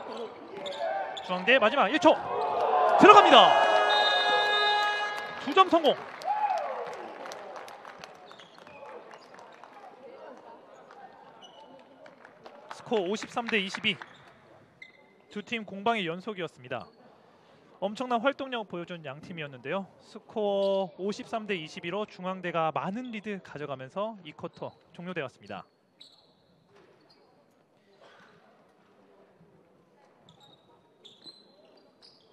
중앙대 마지막 1초. 들어갑니다. 2점 성공. 스코어 53 대 22. 두 팀 공방의 연속이었습니다. 엄청난 활동력 보여준 양 팀이었는데요. 스코어 53대 22로 중앙대가 많은 리드 가져가면서 이 쿼터 종료되었습니다.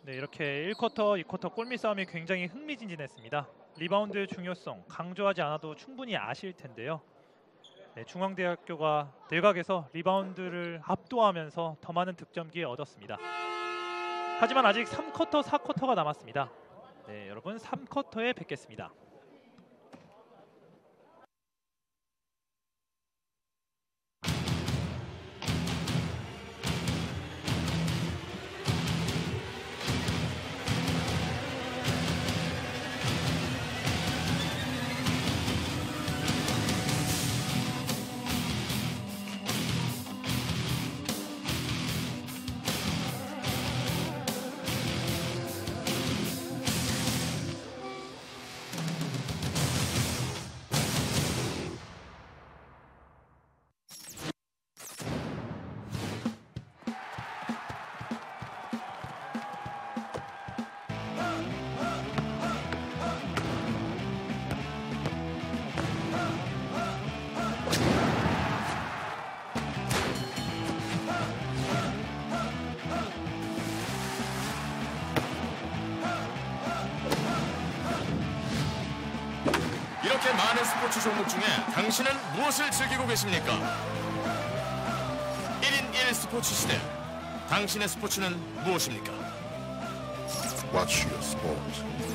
네, 이렇게 1쿼터, 2쿼터 골밑 싸움이 굉장히 흥미진진했습니다. 리바운드의 중요성 강조하지 않아도 충분히 아실 텐데요. 네, 중앙대학교가 내각에서 리바운드를 압도하면서 더 많은 득점기에 얻었습니다. 하지만 아직 3쿼터, 4쿼터가 남았습니다. 네, 여러분 3쿼터에 뵙겠습니다. 많은 스포츠 종목 중에 당신은 무엇을 즐기고 계십니까? 1인 1 스포츠 시대 당신의 스포츠는 무엇입니까? What's your sport?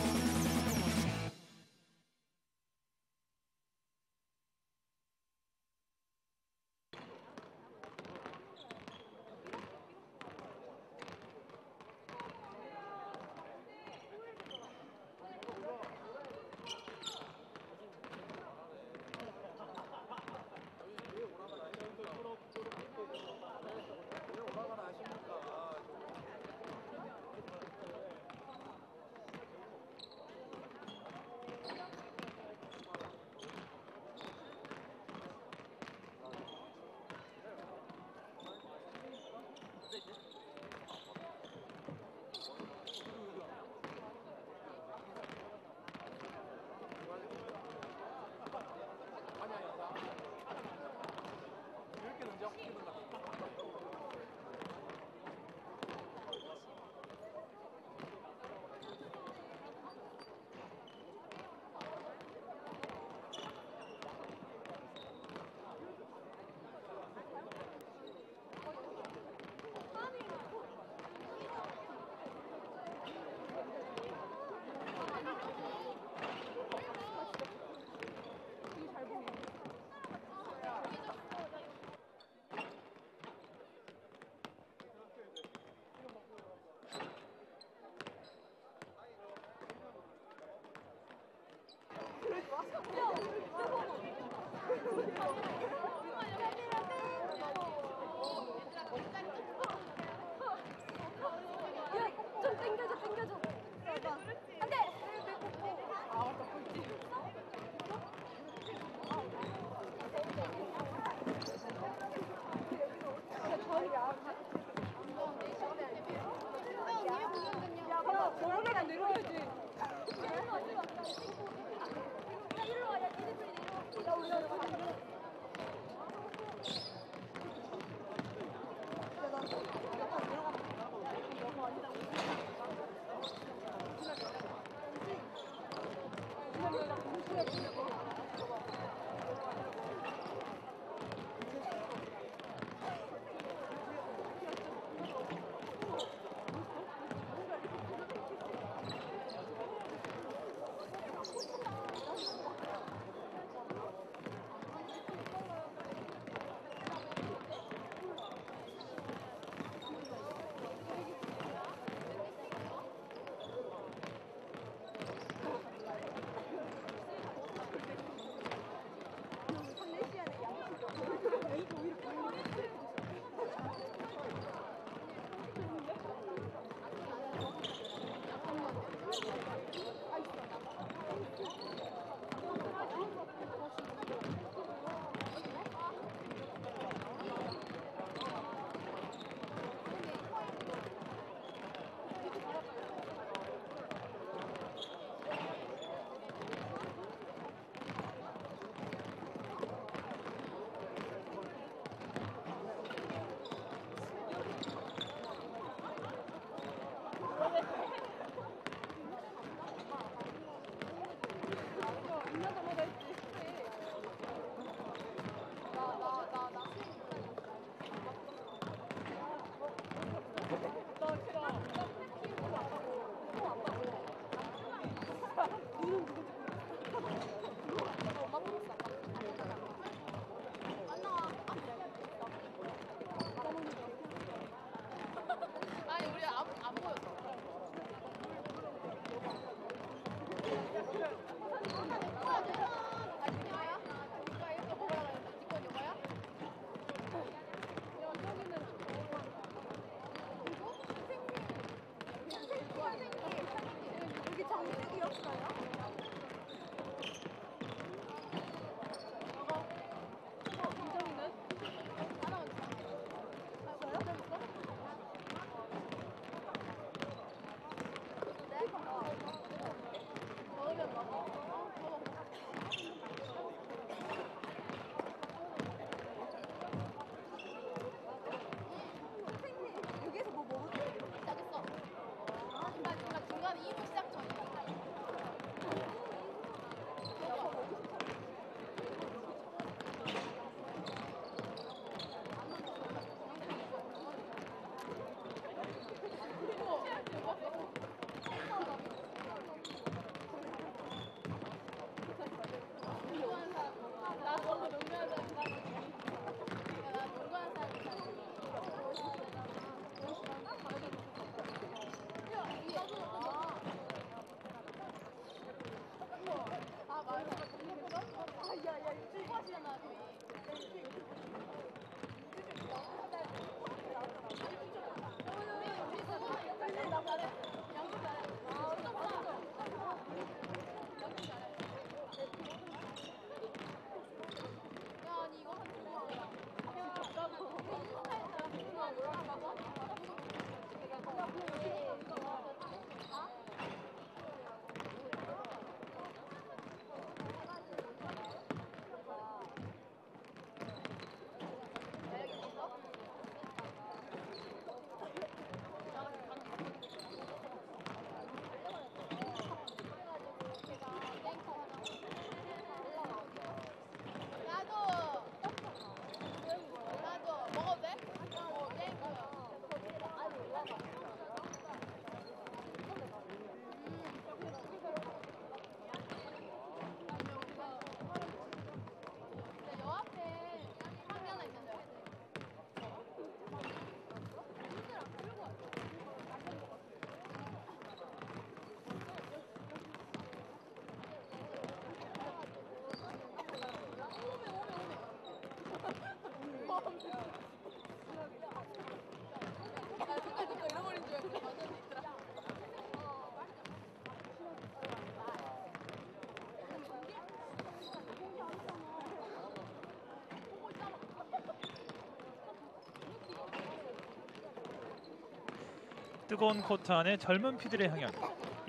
뜨거운 코트 안에 젊은 피들의 향연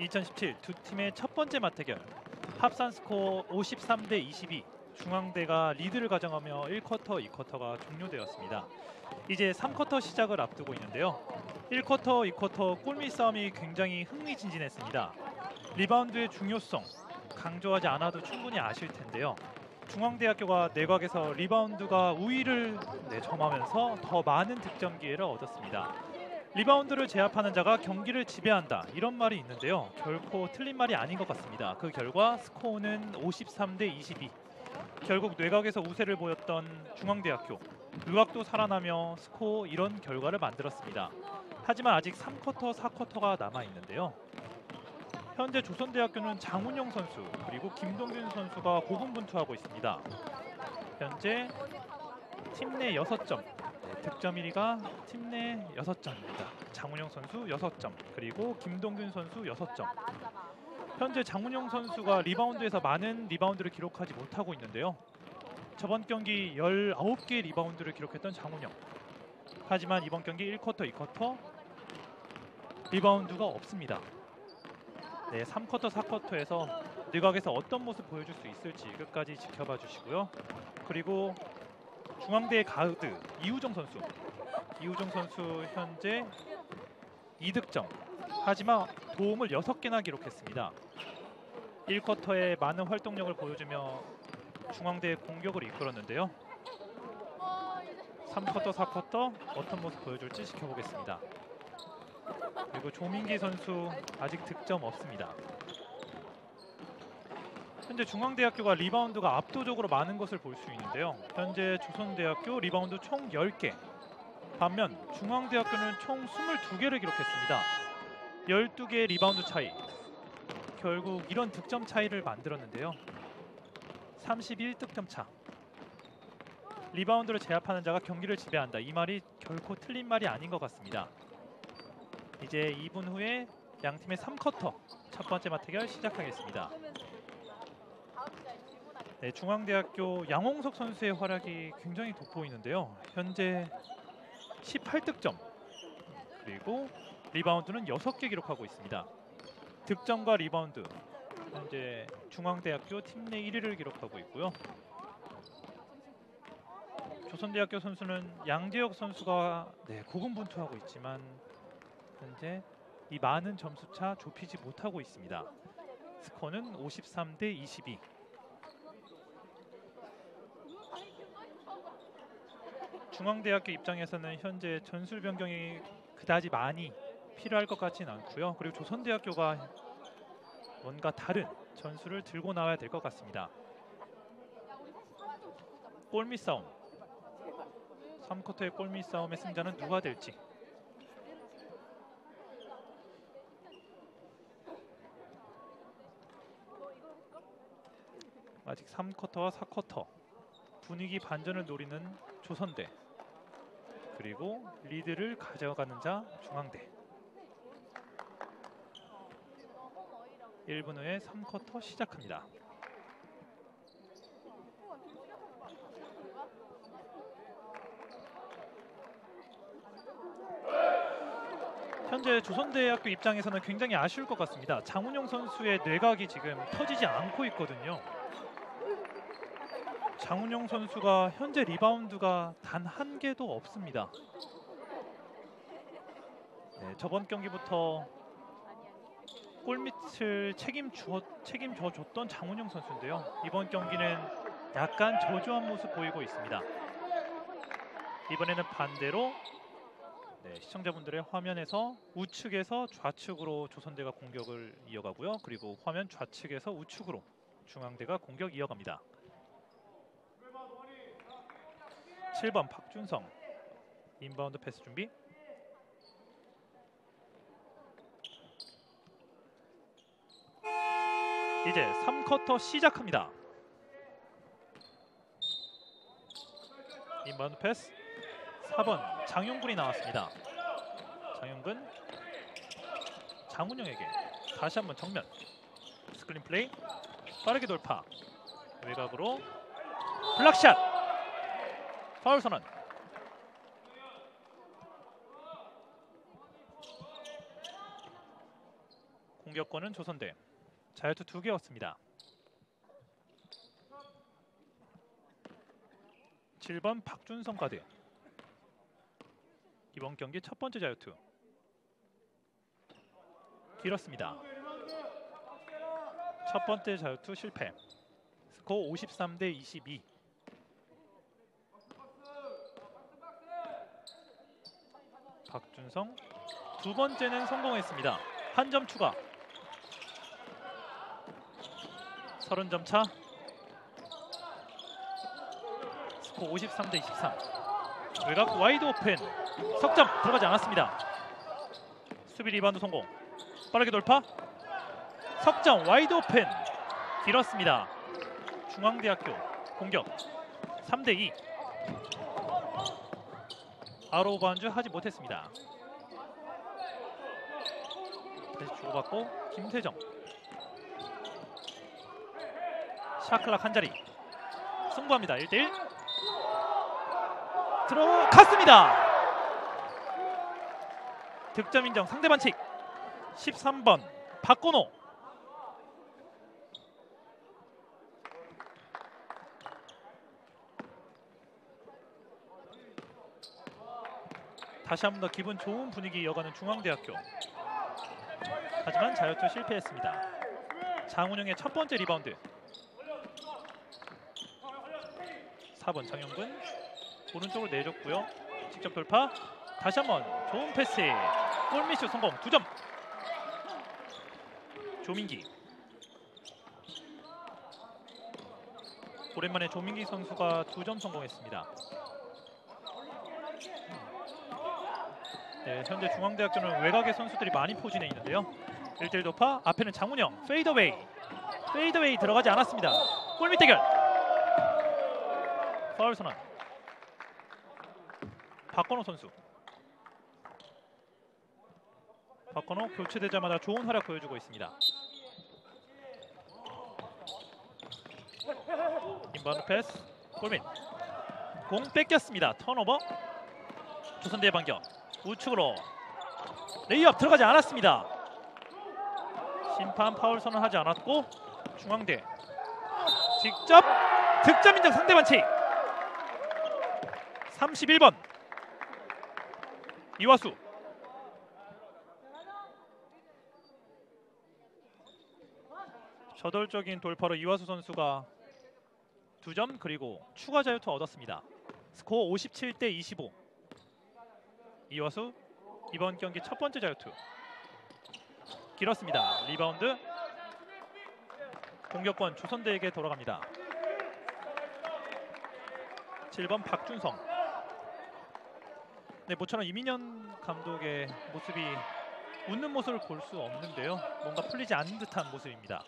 2017 두 팀의 첫 번째 맞대결 합산 스코어 53 대 22 중앙대가 리드를 가져가며 1쿼터, 2쿼터가 종료되었습니다. 이제 3쿼터 시작을 앞두고 있는데요. 1쿼터, 2쿼터 골밑 싸움이 굉장히 흥미진진했습니다. 리바운드의 중요성 강조하지 않아도 충분히 아실 텐데요. 중앙대학교가 내곽에서 리바운드가 우위를 네, 점하면서 더 많은 득점 기회를 얻었습니다. 리바운드를 제압하는 자가 경기를 지배한다. 이런 말이 있는데요. 결코 틀린 말이 아닌 것 같습니다. 그 결과 스코어는 53대 22 결국 내곽에서 우세를 보였던 중앙대학교. 외곽도 살아나며 스코어 이런 결과를 만들었습니다. 하지만 아직 3쿼터 4쿼터가 남아 있는데요. 현재 조선대학교는 장훈영 선수 그리고 김동균 선수가 고군분투하고 있습니다. 현재 팀 내 6점 네, 득점 1위가 팀 내 6점입니다. 장훈영 선수 6점, 그리고 김동균 선수 6점. 현재 장훈영 선수가 리바운드에서 많은 리바운드를 기록하지 못하고 있는데요. 저번 경기 19개 리바운드를 기록했던 장훈영. 하지만 이번 경기 1쿼터, 2쿼터 리바운드가 없습니다. 네, 3쿼터, 4쿼터에서 뇌각에서 어떤 모습 보여줄 수 있을지 끝까지 지켜봐 주시고요. 그리고 중앙대 가우드 이우정 선수. 이우정 선수 현재 2득점. 하지만 도움을 6개나 기록했습니다. 1쿼터에 많은 활동력을 보여주며 중앙대의 공격을 이끌었는데요. 어, 이제 3쿼터 4쿼터 어떤 모습 보여줄지 지켜보겠습니다. 그리고 조민기 선수 아직 득점 없습니다 현재 중앙대학교가 리바운드가 압도적으로 많은 것을 볼 수 있는데요. 현재 조선대학교 리바운드 총 10개. 반면 중앙대학교는 총 22개를 기록했습니다. 12개의 리바운드 차이. 결국 이런 득점 차이를 만들었는데요. 31득점 차. 리바운드를 제압하는 자가 경기를 지배한다. 이 말이 결코 틀린 말이 아닌 것 같습니다. 이제 2분 후에 양 팀의 3쿼터 첫 번째 맞대결 시작하겠습니다. 네, 중앙대학교 양홍석 선수의 활약이 굉장히 돋보이는데요. 현재 18득점 그리고 리바운드는 6개 기록하고 있습니다. 득점과 리바운드 현재 중앙대학교 팀 내 1위를 기록하고 있고요. 조선대학교 선수는 양재혁 선수가 네, 고군분투하고 있지만 현재 이 많은 점수차 좁히지 못하고 있습니다. 스코어는 53 대 22. 중앙대학교 입장에서는 현재 전술 변경이 그다지 많이 필요할 것 같지는 않고요. 그리고 조선대학교가 뭔가 다른 전술을 들고 나와야 될 것 같습니다. 골밑 싸움. 3쿼터의 골밑 싸움의 승자는 누가 될지. 아직 3쿼터와 4쿼터 분위기 반전을 노리는 조선대 그리고 리드를 가져가는 자 중앙대 1분 후에 3쿼터 시작합니다. 현재 조선대학교 입장에서는 굉장히 아쉬울 것 같습니다. 장훈영 선수의 뇌각이 지금 터지지 않고 있거든요. 장훈영 선수가 현재 리바운드가 단 한 개도 없습니다. 네, 저번 경기부터 골밑을 책임져 줬던 장훈영 선수인데요. 이번 경기는 약간 저조한 모습 보이고 있습니다. 이번에는 반대로 네, 시청자분들의 화면에서 우측에서 좌측으로 조선대가 공격을 이어가고요. 그리고 화면 좌측에서 우측으로 중앙대가 공격 이어갑니다. 7번 박준성. inbound 패스 준비. 이제 3쿼터 시작합니다. inbound 패스. 4번 장용근이 나왔습니다. 장용근. 장훈영에게 다시 한번 정면. 스크린 플레이. 빠르게 돌파. 외곽으로 block shot 파울 선언 공격권은 조선대 자유투 두 개였습니다. 7번 박준성 가드 이번 경기 첫 번째 자유투 길었습니다. 첫 번째 자유투 실패. 스코어 53 대 22. 박준성 두 번째는 성공했습니다. 한 점 추가. 30점 차. 스코어 53 대 23. 외곽 wide open. 석점 들어가지 않았습니다. 수비 리바운드 성공. 빠르게 돌파. 석점 wide open. 길었습니다. 중앙대학교 공격 3 대 2. 아로 반주 하지 못했습니다. 다시 주고받고 김태정. 샤클락 한 자리. 승부합니다. 1대1. 들어갔습니다. 득점 인정 상대 반칙 13번 박건호 다시 한 번 더 기분 좋은 분위기 이어가는 중앙대학교. 하지만 자유투 실패했습니다. 장훈영의 첫 번째 리바운드. 4번 장영근. 오른쪽으로 내줬고요. 직접 돌파. 다시 한번 좋은 패스. 골밑슛 성공. 2점. 조민기. 오랜만에 조민기 선수가 2점 성공했습니다 네, 현재 중앙대학교는 외곽의 선수들이 많이 포진해 있는데요. 1대1 돌파 앞에는 장훈영 fadeaway. Fadeaway 들어가지 않았습니다. 골밑 대결. 파울 선언. 박건호 선수. 박건호 교체되자마자 좋은 활약 보여주고 있습니다. inbound 패스. 골밑. 공 뺏겼습니다. 턴오버. 조선대의 반격 우측으로 레이업 들어가지 않았습니다. 심판 파울 선언하지 않았고 중앙대 직접 득점 인정 상대 반칙 31번 이화수 저돌적인 돌파로 이화수 선수가 두점 그리고 추가 자유투 얻었습니다. 스코어 57대 25. 이화수 이번 경기 첫 번째 자유투. 길었습니다. 리바운드 공격권 조선대에게 돌아갑니다. 7번 박준성. 네, 모처럼 이민현 감독의 모습이 웃는 모습을 볼 수 없는데요. 뭔가 풀리지 않는 듯한 모습입니다.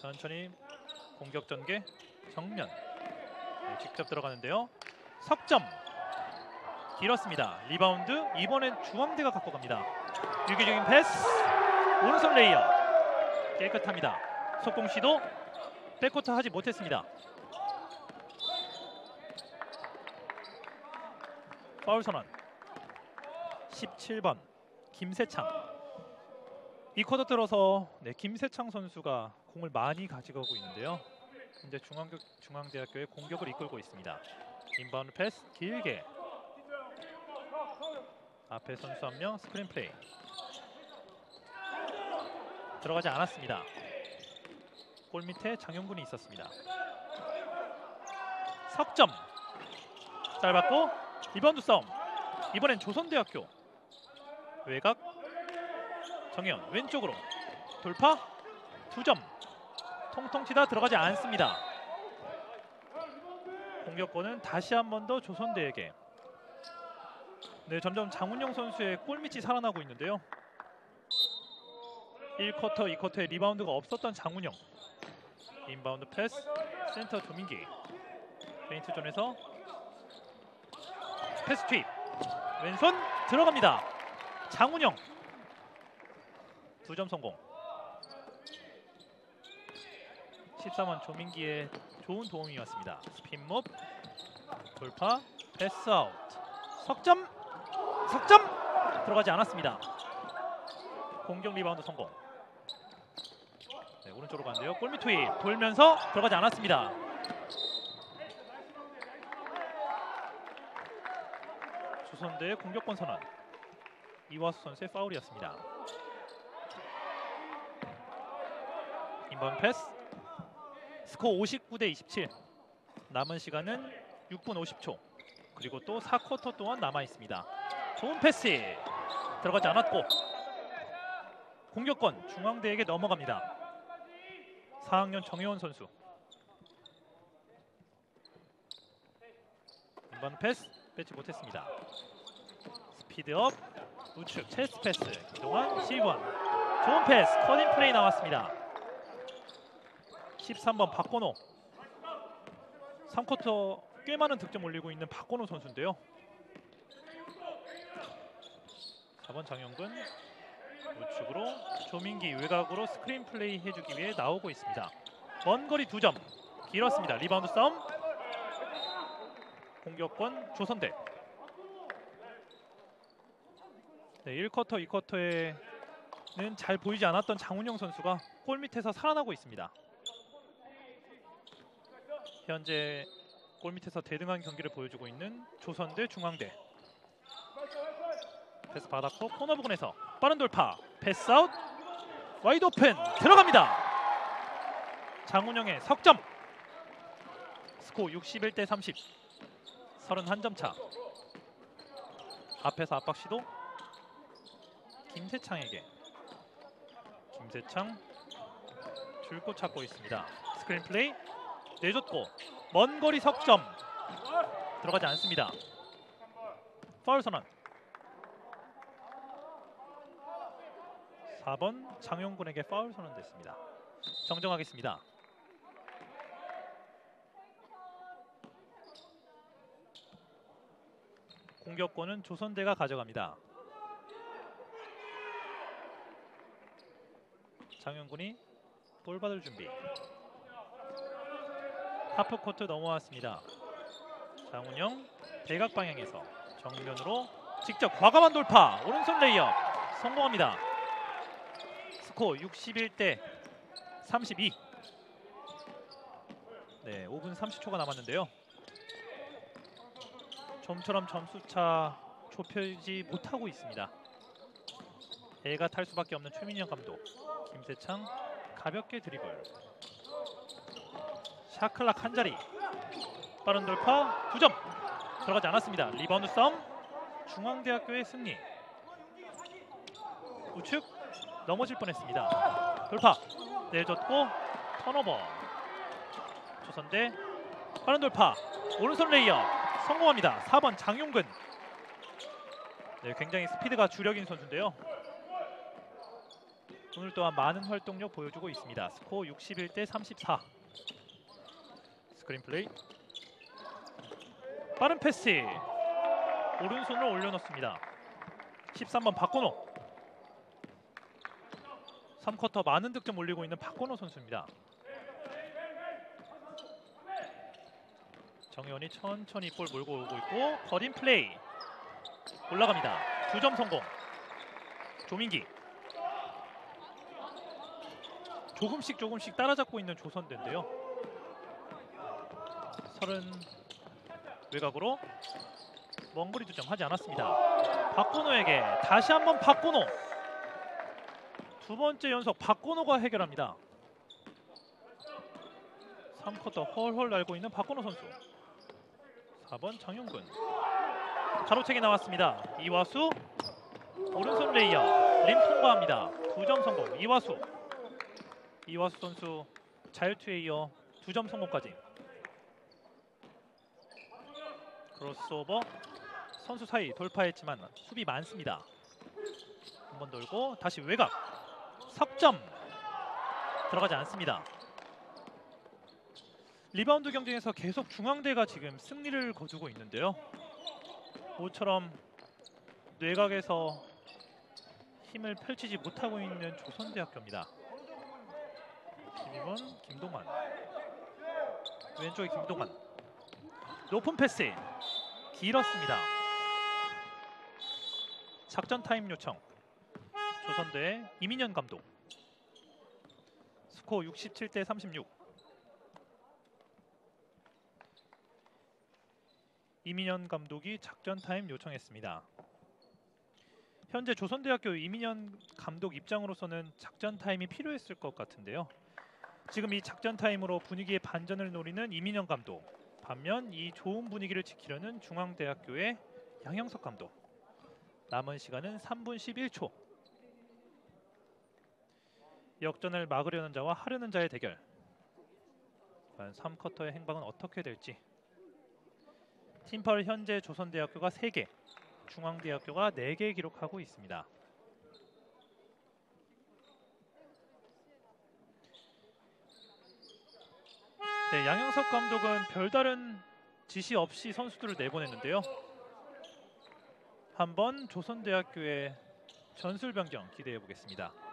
천천히 공격 전개 정면 네, 직접 들어가는데요. 석점 길었습니다. 리바운드 이번엔 중앙대가 갖고 갑니다. 유기적인 패스 오른손 레이업 깨끗합니다. 속공 시도 백코트 하지 못했습니다. 파울 선언 17번 김세창 이 쿼터 들어서 네, 김세창 선수가 공을 많이 가져가고 있는데요. 현재 중앙 중앙대학교의 공격을 이끌고 있습니다. inbound 패스 길게 앞에 선수 한 명 스크린 플레이. 들어가지 않았습니다. 골 밑에 장영근이 있었습니다. 석점. 짧았고 리바운드 싸움. 이번엔 조선대학교. 외곽 정면 왼쪽으로. 돌파. 두 점. 통통 튀다 들어가지 않습니다. 공격권은 다시 한 번 더 조선대에게 네 점점 장훈영 선수의 골밑이 살아나고 있는데요. 1쿼터, 2쿼터에 리바운드가 없었던 장훈영. inbound 패스 센터 조민기. paint zone에서 패스 투입. 왼손 들어갑니다. 장훈영. 두 점 성공. 13번 조민기의 좋은 도움이었습니다. spin move 돌파 pass out. 석점 석점 들어가지 않았습니다. 공격 리바운드 성공. 네, 오른쪽으로 가는데요. 골밑 투입 돌면서 들어가지 않았습니다. 조선대의 공격권 선언. 이화수 선수의 파울이었습니다. 인번 패스. 스코어 59 대 27. 남은 시간은 6분 50초. 그리고 또 4쿼터 동안 남아 있습니다. 좋은 패스 들어가지 않았고 공격권 중앙대에게 넘어갑니다. 4학년 정혜원 선수. 이번 패스 뺏지 못했습니다. 스피드업 우측 체스트 패스 그동안 C1 좋은 패스 커닝 플레이 나왔습니다. 13번 박건호 3쿼터 꽤 많은 득점 올리고 있는 박건호 선수인데요. 4번 장영근 우측으로 조민기 외곽으로 스크린 플레이 해주기 위해 나오고 있습니다. 먼 거리 2점 길었습니다. 리바운드 싸움 공격권 조선대 네, 1쿼터, 2쿼터에는 잘 보이지 않았던 장훈영 선수가 골 밑에서 살아나고 있습니다. 현재 골 밑에서 대등한 경기를 보여주고 있는 조선대 중앙대 패스 받았고 코너 부근에서 빠른 돌파 pass out wide open 들어갑니다. 장훈영의 석점. 스코어 61대 30 31점 차. 앞에서 압박 시도. 김세창에게. 김세창 줄곧 찾고 있습니다. 스크린 플레이 내줬고 먼 거리 석점. 들어가지 않습니다. 파울 선언. 4번 장용군에게 파울 선언됐습니다. 정정하겠습니다. 공격권은 조선대가 가져갑니다. 장용군이 볼 받을 준비. 하프 코트 넘어왔습니다. 장훈영 대각 방향에서 정면으로 직접 과감한 돌파 오른손 레이업 성공합니다. 스코어 61대 32. 네, 5분 30초가 남았는데요. 좀처럼 점수차 좁혀지 못하고 있습니다. 애가 탈 수밖에 없는 이민현 감독. 김세창 가볍게 드리블. shot clock 한 자리 빠른 돌파 2점 들어가지 않았습니다 리바운드 싸움 중앙대학교의 승리 우측 넘어질 뻔했습니다. 돌파. 내줬고 턴오버. 조선대. 빠른 돌파. 오른손 레이업. 성공합니다. 4번 장용근. 네, 굉장히 스피드가 주력인 선수인데요. 오늘 또한 많은 활동력 보여주고 있습니다. 스코어 61대 34 스크린 플레이. 빠른 패스. 오른손을 올려놓습니다. 13번 박건호. 3쿼터 많은 득점 올리고 있는 박건호 선수입니다. 정현이 천천히 볼 몰고 오고 있고 거린 플레이 올라갑니다. 두점 성공. 조민기 조금씩 조금씩 따라잡고 있는 조선대인데요. 서른 외곽으로 먼 거리 득점 하지 않았습니다. 박건호에게 다시 한번 박건호 두 번째 연속 박건호가 해결합니다. 3쿼터 훨훨 날고 있는 박건호 선수. 4번 장용근. 가로채기 나왔습니다. 이화수. 오른손 레이업. 림 통과합니다. 두점 성공. 이화수. 이화수 선수 자유투에 이어 두점 성공까지. 크로스오버. 선수 사이 돌파했지만 수비 많습니다. 한번 돌고 다시 외곽 석점 들어가지 않습니다. 리바운드 경쟁에서 계속 중앙대가 지금 승리를 거두고 있는데요. 모처럼 외곽에서 힘을 펼치지 못하고 있는 조선대학교입니다. 12번 김동환 왼쪽에 김동환 높은 패스 길었습니다. 작전 타임 요청 조선대 이민현 감독 스코어 67대 36 이민현 감독이 작전 타임 요청했습니다. 현재 조선대학교 이민현 감독 입장으로서는 작전 타임이 필요했을 것 같은데요. 지금 이 작전 타임으로 분위기의 반전을 노리는 이민현 감독. 반면 이 좋은 분위기를 지키려는 중앙대학교의 양영석 감독. 남은 시간은 3분 11초. 역전을 막으려는 자와 하려는 자의 대결. 과연 3쿼터의 행방은 어떻게 될지. 팀펄 현재 조선대학교가 3개, 중앙대학교가 4개 기록하고 있습니다. 네, 양영석 감독은 별다른 지시 없이 선수들을 내보냈는데요. 한번 조선대학교의 전술 변경 기대해 보겠습니다.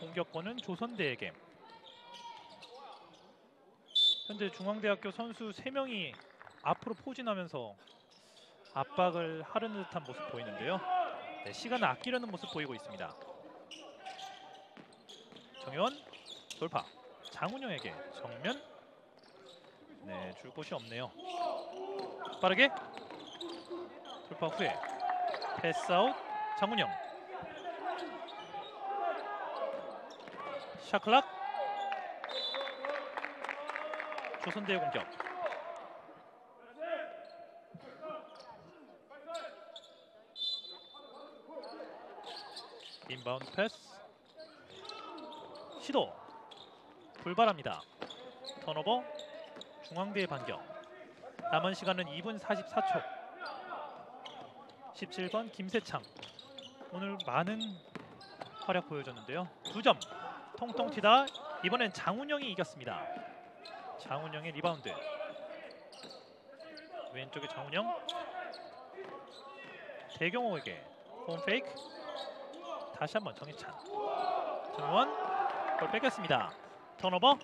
공격권은 조선대에게. 현재 중앙대학교 선수 3명이 앞으로 포진하면서 압박을 하려는 듯한 모습 보이는데요. 네, 시간을 아끼려는 모습 보이고 있습니다. 정현 돌파. 장훈영에게 정면. 네, 줄 곳이 없네요. 빠르게 돌파 후에 패스아웃 장훈영. 샤클락 조선대의 공격. inbound 패스 시도 불발합니다. 턴오버 중앙대의 반격. 남은 시간은 2분 44초. 17번 김세창 오늘 많은 활약 보여줬는데요. 두점 통통 튀다 이번엔 장훈영이 이겼습니다. 장훈영의 리바운드. 왼쪽에 장훈영. 대경호에게 홈 페이크. 다시 한번 정희찬. 정원. 볼 뺏겼습니다. 턴오버.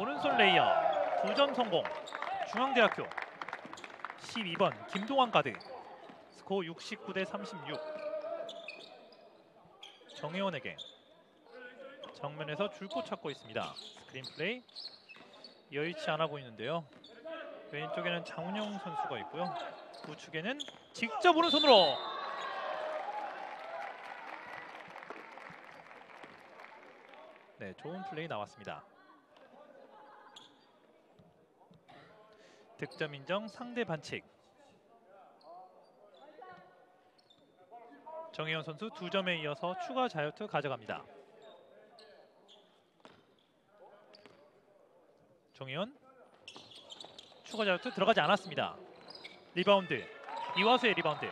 오른손 레이어. 두점 성공. 중앙대학교. 12번 김동환 가드. 스코어 69 대 36 정혜원에게 정면에서 줄곧 찾고 있습니다. 스크린 플레이 여의치 않아 보이는데요. 왼쪽에는 장훈영 선수가 있고요. 우측에는 직접 오른손으로 네, 좋은 플레이 나왔습니다. 득점 인정 상대 반칙. 정혜원 선수 두 점에 이어서 추가 자유투 가져갑니다. 정혜원 추가 자유투 들어가지 않았습니다. 리바운드 이화수의 리바운드.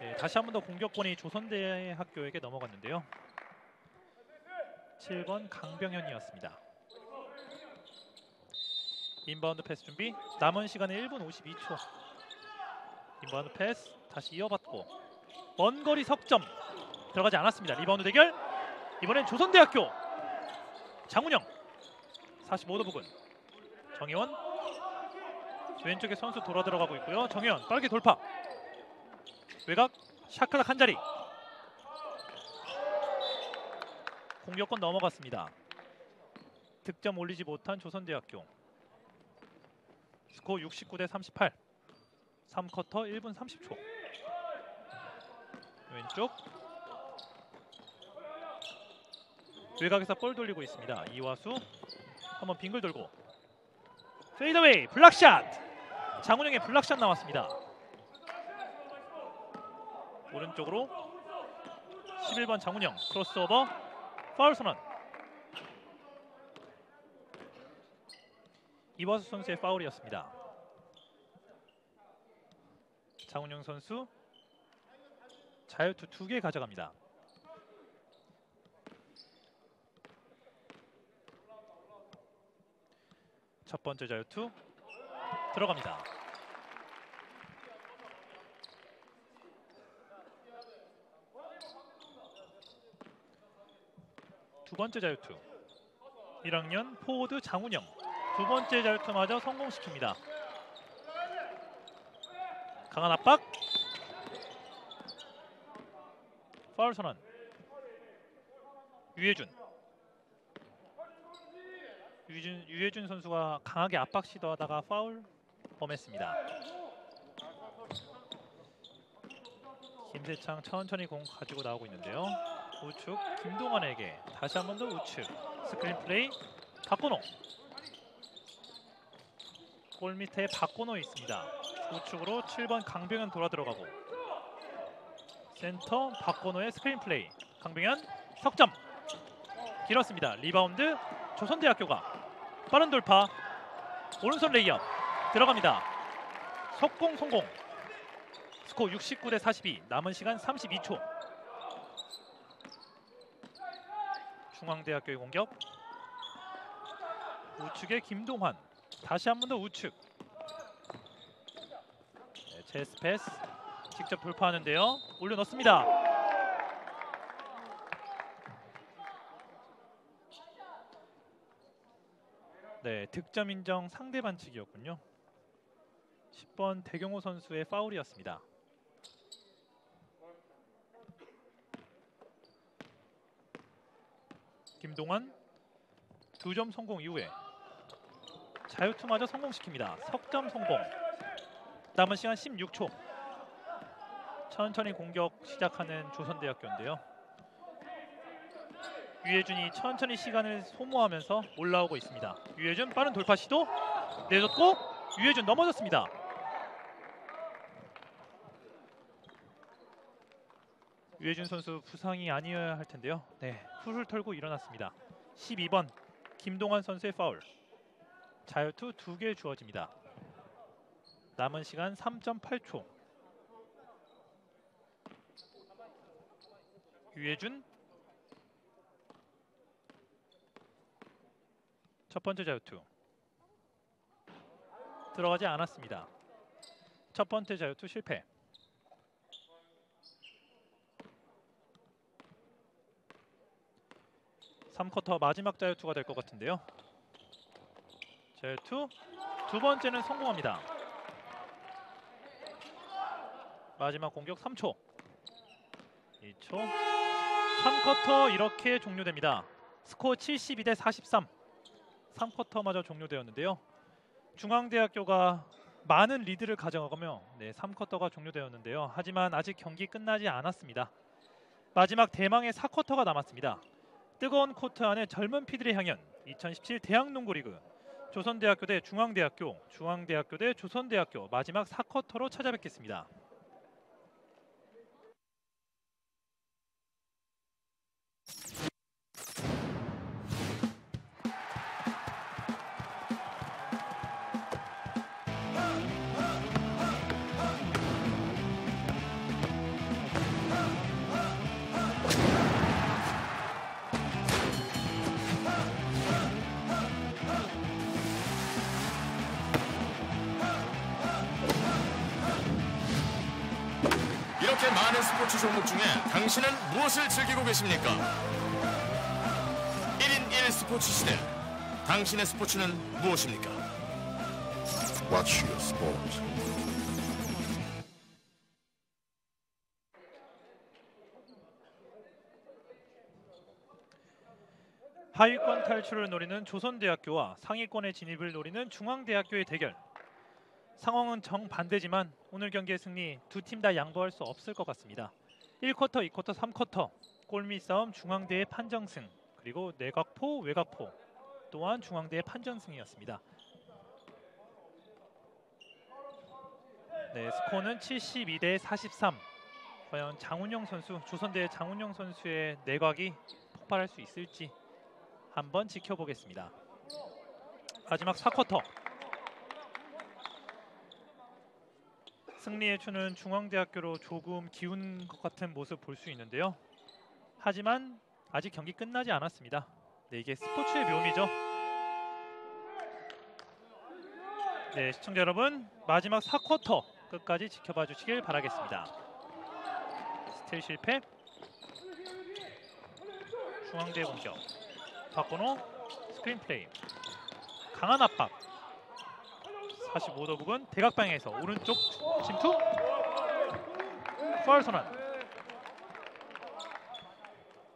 네, 다시 한 번 더 공격권이 조선대 학교에게 넘어갔는데요. 7번 강병현이었습니다. inbound 패스 준비. 남은 시간은 1분 52초. inbound 패스 다시 이어받고 먼 거리 석점 들어가지 않았습니다. 리바운드 대결. 이번엔 조선대학교 장훈영 45도 부근 정혜원 왼쪽에 선수 돌아 들어가고 있고요. 정혜원 빠르게 돌파. 외곽 shot clock 한 자리. 공격권 넘어갔습니다. 득점 올리지 못한 조선대학교. 스코어 69대 38. 3쿼터 1분 30초. 왼쪽 외곽에서 볼 돌리고 있습니다. 이화수 한번 빙글 돌고 fadeaway block shot 장훈영의 block shot 나왔습니다. 오른쪽으로 11번 장훈영 크로스오버 파울 선언 이화수 선수의 파울이었습니다. 장훈영 선수 자유투 두 개 가져갑니다. 첫 번째 자유투. 들어갑니다. 두 번째 자유투. 1학년 포워드 장훈영. 두 번째 자유투마저 성공시킵니다. 강한 압박. 파울 선언. 유해준 유해준, 유해준 선수가 강하게 압박 시도하다가 파울 범했습니다. 김세창 천천히 공 가지고 나오고 있는데요. 우측 김동완에게 다시 한 번 더 우측 스크린 플레이 박건호 골 밑에 박건호 있습니다. 우측으로 7번 강병현 돌아 들어가고 센터 박건호의 스크린 플레이 강병현 석점 길었습니다. 리바운드 조선대학교가 빠른 돌파. 오른손 레이업. 들어갑니다. 속공 성공. 스코어 69 대 42 남은 시간 32초. 중앙대학교의 공격. 우측의 김동환. 다시 한 번 더 우측. 네, 체스 패스 직접 돌파하는데요. 올려놓습니다 네 득점 인정 상대 반칙이었군요 10번 대경호 선수의 파울이었습니다 김동환 두 점 성공 이후에 자유투마저 성공시킵니다. 석점 성공. 남은 시간 16초. 천천히 공격 시작하는 조선대학교인데요. 유해준이 천천히 시간을 소모하면서 올라오고 있습니다. 유해준 빠른 돌파 시도 내줬고 유해준 넘어졌습니다. 유해준 선수 부상이 아니어야 할 텐데요. 네, 훌훌 털고 일어났습니다. 12번 김동환 선수의 파울. 자유투 두개 주어집니다. 남은 시간 3.8초. 유해준 첫 번째 자유투 들어가지 않았습니다. 첫 번째 자유투 실패. 삼쿼터 마지막 자유투가 될 것 같은데요. 자유투 두 번째는 성공합니다. 마지막 공격 3초. 2초. 3쿼터 이렇게 종료됩니다. 스코어 72 대 43. 3쿼터마저 종료되었는데요. 중앙대학교가 많은 리드를 가져가며 네, 3쿼터가 종료되었는데요. 하지만 아직 경기 끝나지 않았습니다. 마지막 대망의 4쿼터가 남았습니다. 뜨거운 코트 안에 젊은 피들의 향연 2017 대학농구 리그 조선대학교 대 중앙대학교, 중앙대학교 대 조선대학교 마지막 4쿼터로 찾아뵙겠습니다. 무엇을 즐기고 계십니까? 1인 1 스포츠 시대. 당신의 스포츠는 무엇입니까? Watch your sport. 하위권 탈출을 노리는 조선대학교와 상위권의 진입을 노리는 중앙대학교의 대결. 상황은 정반대지만 오늘 경기의 승리 두 팀 다 양보할 수 없을 것 같습니다. 1쿼터, 2쿼터, 3쿼터 골밑 싸움 중앙대의 판정승 그리고 내각포, 외곽포 또한 중앙대의 판정승이었습니다. 네, 스코어는 72대 43. 과연 장훈영 선수, 조선대의 장훈영 선수의 내각이 폭발할 수 있을지 한번 지켜보겠습니다. 마지막 4쿼터 승리의 추는 중앙대학교로 조금 기운 것 같은 모습 볼 수 있는데요. 하지만 아직 경기 끝나지 않았습니다. 네, 이게 스포츠의 묘미죠. 네, 시청자 여러분 마지막 4쿼터 끝까지 지켜봐 주시길 바라겠습니다. 스틸 실패. 중앙대 공격. 박건호 스크린 플레이 강한 압박 45도 부근 대각 방향에서 오른쪽 침투. 파울 선언.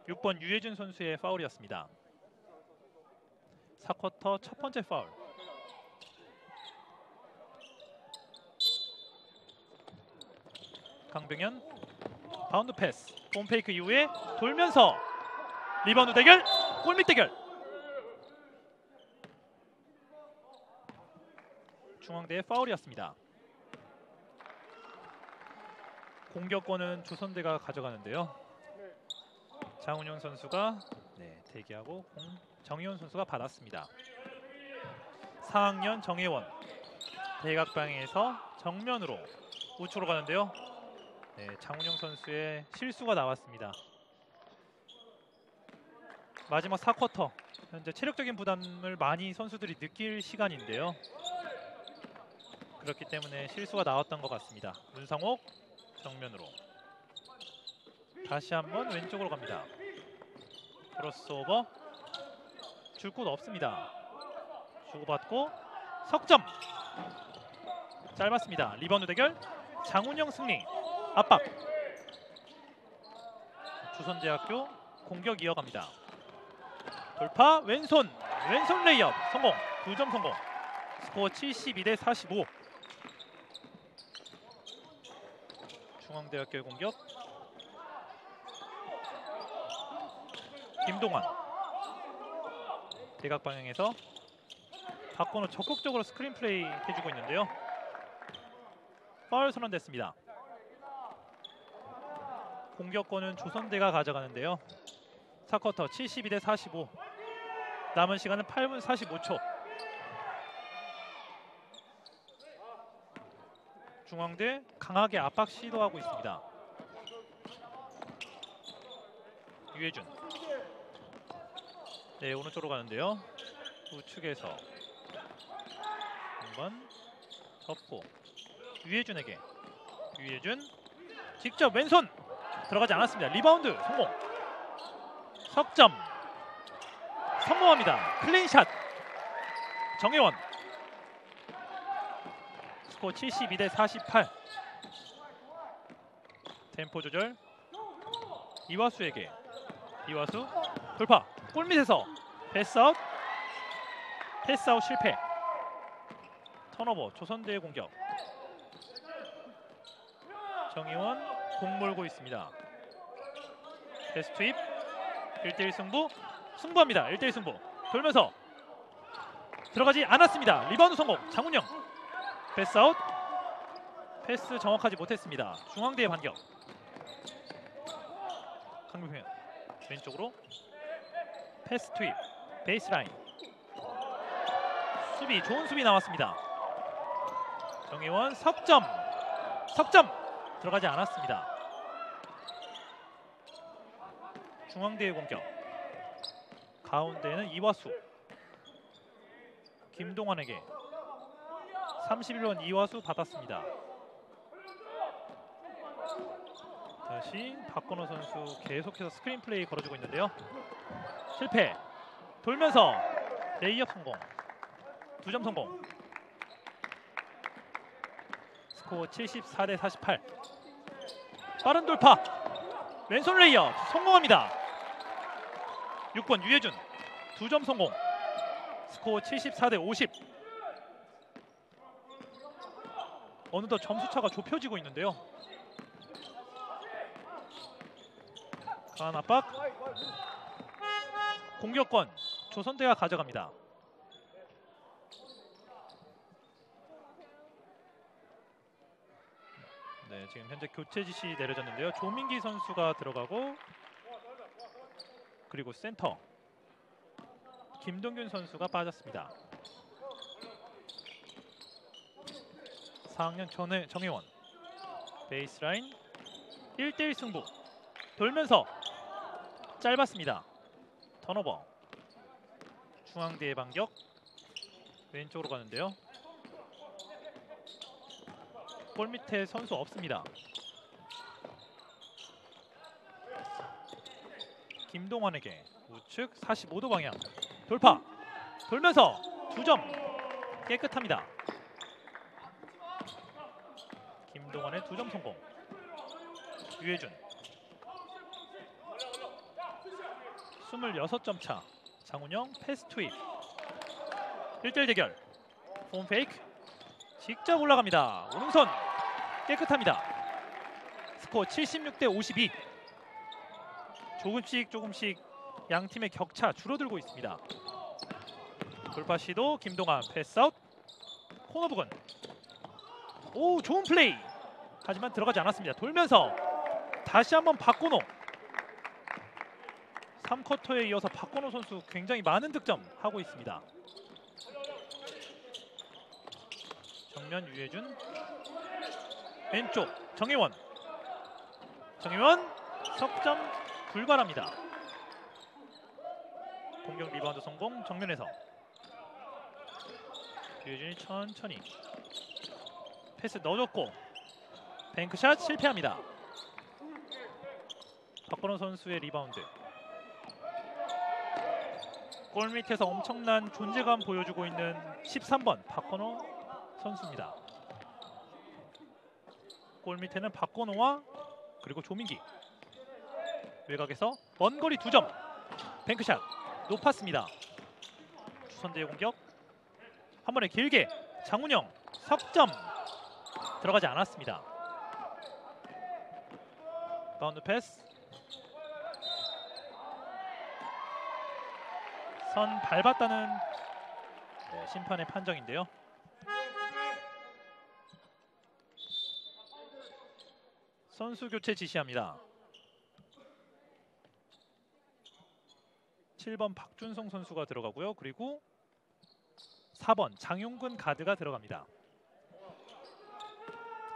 6번 유해준 선수의 파울이었습니다. 4쿼터 첫 번째 파울. 강병현 바운드 패스. pump fake 이후에 돌면서 리바운드 대결 골밑 대결 중앙대의 파울이었습니다. 공격권은 조선대가 가져가는데요. 장훈영 선수가 네, 대기하고 공, 정혜원 선수가 받았습니다. 4학년 정혜원 대각 방향에서 정면으로 우측으로 가는데요. 네, 장훈영 선수의 실수가 나왔습니다. 마지막 4쿼터 현재 체력적인 부담을 많이 선수들이 느낄 시간인데요. 그렇기 때문에 실수가 나왔던 것 같습니다. 문상옥 정면으로 다시 한번 왼쪽으로 갑니다. 크로스오버 줄 곳 없습니다. 주고받고 석점 짧았습니다. 리바운드 대결 장훈영 승리 압박 조선대학교 공격 이어갑니다. 돌파 왼손 왼손 레이업 성공 2점 성공 스코어 72 대 45 중앙대학교의 공격. 김동환. 대각 방향에서 박건우 적극적으로 스크린 플레이 해주고 있는데요. 파울 선언됐습니다. 공격권은 조선대가 가져가는데요. 4쿼터 72 대 45 남은 시간은 8분 45초 중앙대 강하게 압박 시도하고 있습니다. 유해준. 네 오른쪽으로 가는데요. 우측에서 한번 접고 유해준에게. 유해준 직접 왼손 들어가지 않았습니다. 리바운드 성공. 석점. 성공합니다. clean shot. 정혜원 스코어 72대 48 템포 조절 이화수에게 이화수 돌파 골밑에서 pass out pass out 실패 턴오버 조선대의 공격 정희원 공 몰고 있습니다 패스 투입 1대1 승부 승부합니다. 1대1 승부. 돌면서 들어가지 않았습니다. 리바운드 성공. 장훈영. pass out. 패스 정확하지 못했습니다. 중앙대의 반격. 강병현 왼쪽으로 패스 투입. 베이스라인. 수비 좋은 수비 나왔습니다. 정혜원 석점. 석점 들어가지 않았습니다. 중앙대의 공격 가운데는 이화수 김동환에게 31번 이화수 받았습니다 다시 박건호 선수 계속해서 스크린 플레이 걸어주고 있는데요. 실패. 돌면서 레이업 성공. 두 점 성공. 스코어 74 대 48. 빠른 돌파. 왼손 레이업 성공합니다. 6번 유혜준 두 점 성공. 스코어 74 대 50. 어느덧 점수 차가 좁혀지고 있는데요. 강한 압박. 공격권 조선대가 가져갑니다. 네, 지금 현재 교체 지시 내려졌는데요. 조민기 선수가 들어가고 그리고 센터 김동균 선수가 빠졌습니다. 4학년 전해, 정혜원 베이스라인 1대1 승부 돌면서 짧았습니다. 턴오버 중앙대의 반격 왼쪽으로 가는데요. 골 밑에 선수 없습니다. 김동환에게 우측 45도 방향 돌파 돌면서 두점 깨끗합니다. 김동환의 두 점 성공. 유해준 26점 차. 장훈영 패스 투입. 1대1 대결. 폼 페이크. 직접 올라갑니다. 오른손 깨끗합니다. 스코어 76대 52. 조금씩 조금씩 양 팀의 격차 줄어들고 있습니다. 돌파 시도 김동환 패스아웃. 코너 부근. 오 좋은 플레이. 하지만 들어가지 않았습니다. 돌면서 다시 한번 박건호. 3쿼터에 이어서 박건호 선수 굉장히 많은 득점 하고 있습니다. 정면 유해준 왼쪽 정혜원 정혜원 석점 불발합니다. 공격 리바운드 성공 정면에서 유해준이 천천히 패스 넣어줬고 bank shot 실패합니다. 박건호 선수의 리바운드 골 밑에서 엄청난 존재감 보여주고 있는 13번 박건호 선수입니다. 골 밑에는 박건호와 그리고 조민기 외곽에서 먼 거리 두점 bank shot 높았습니다. 조선대의 공격 한 번에 길게 장훈영 석점 들어가지 않았습니다. 바운드 패스 선 밟았다는 네, 심판의 판정인데요. 선수 교체 지시합니다. 7번 박준성 선수가 들어가고요. 그리고 4번 장용근 가드가 들어갑니다.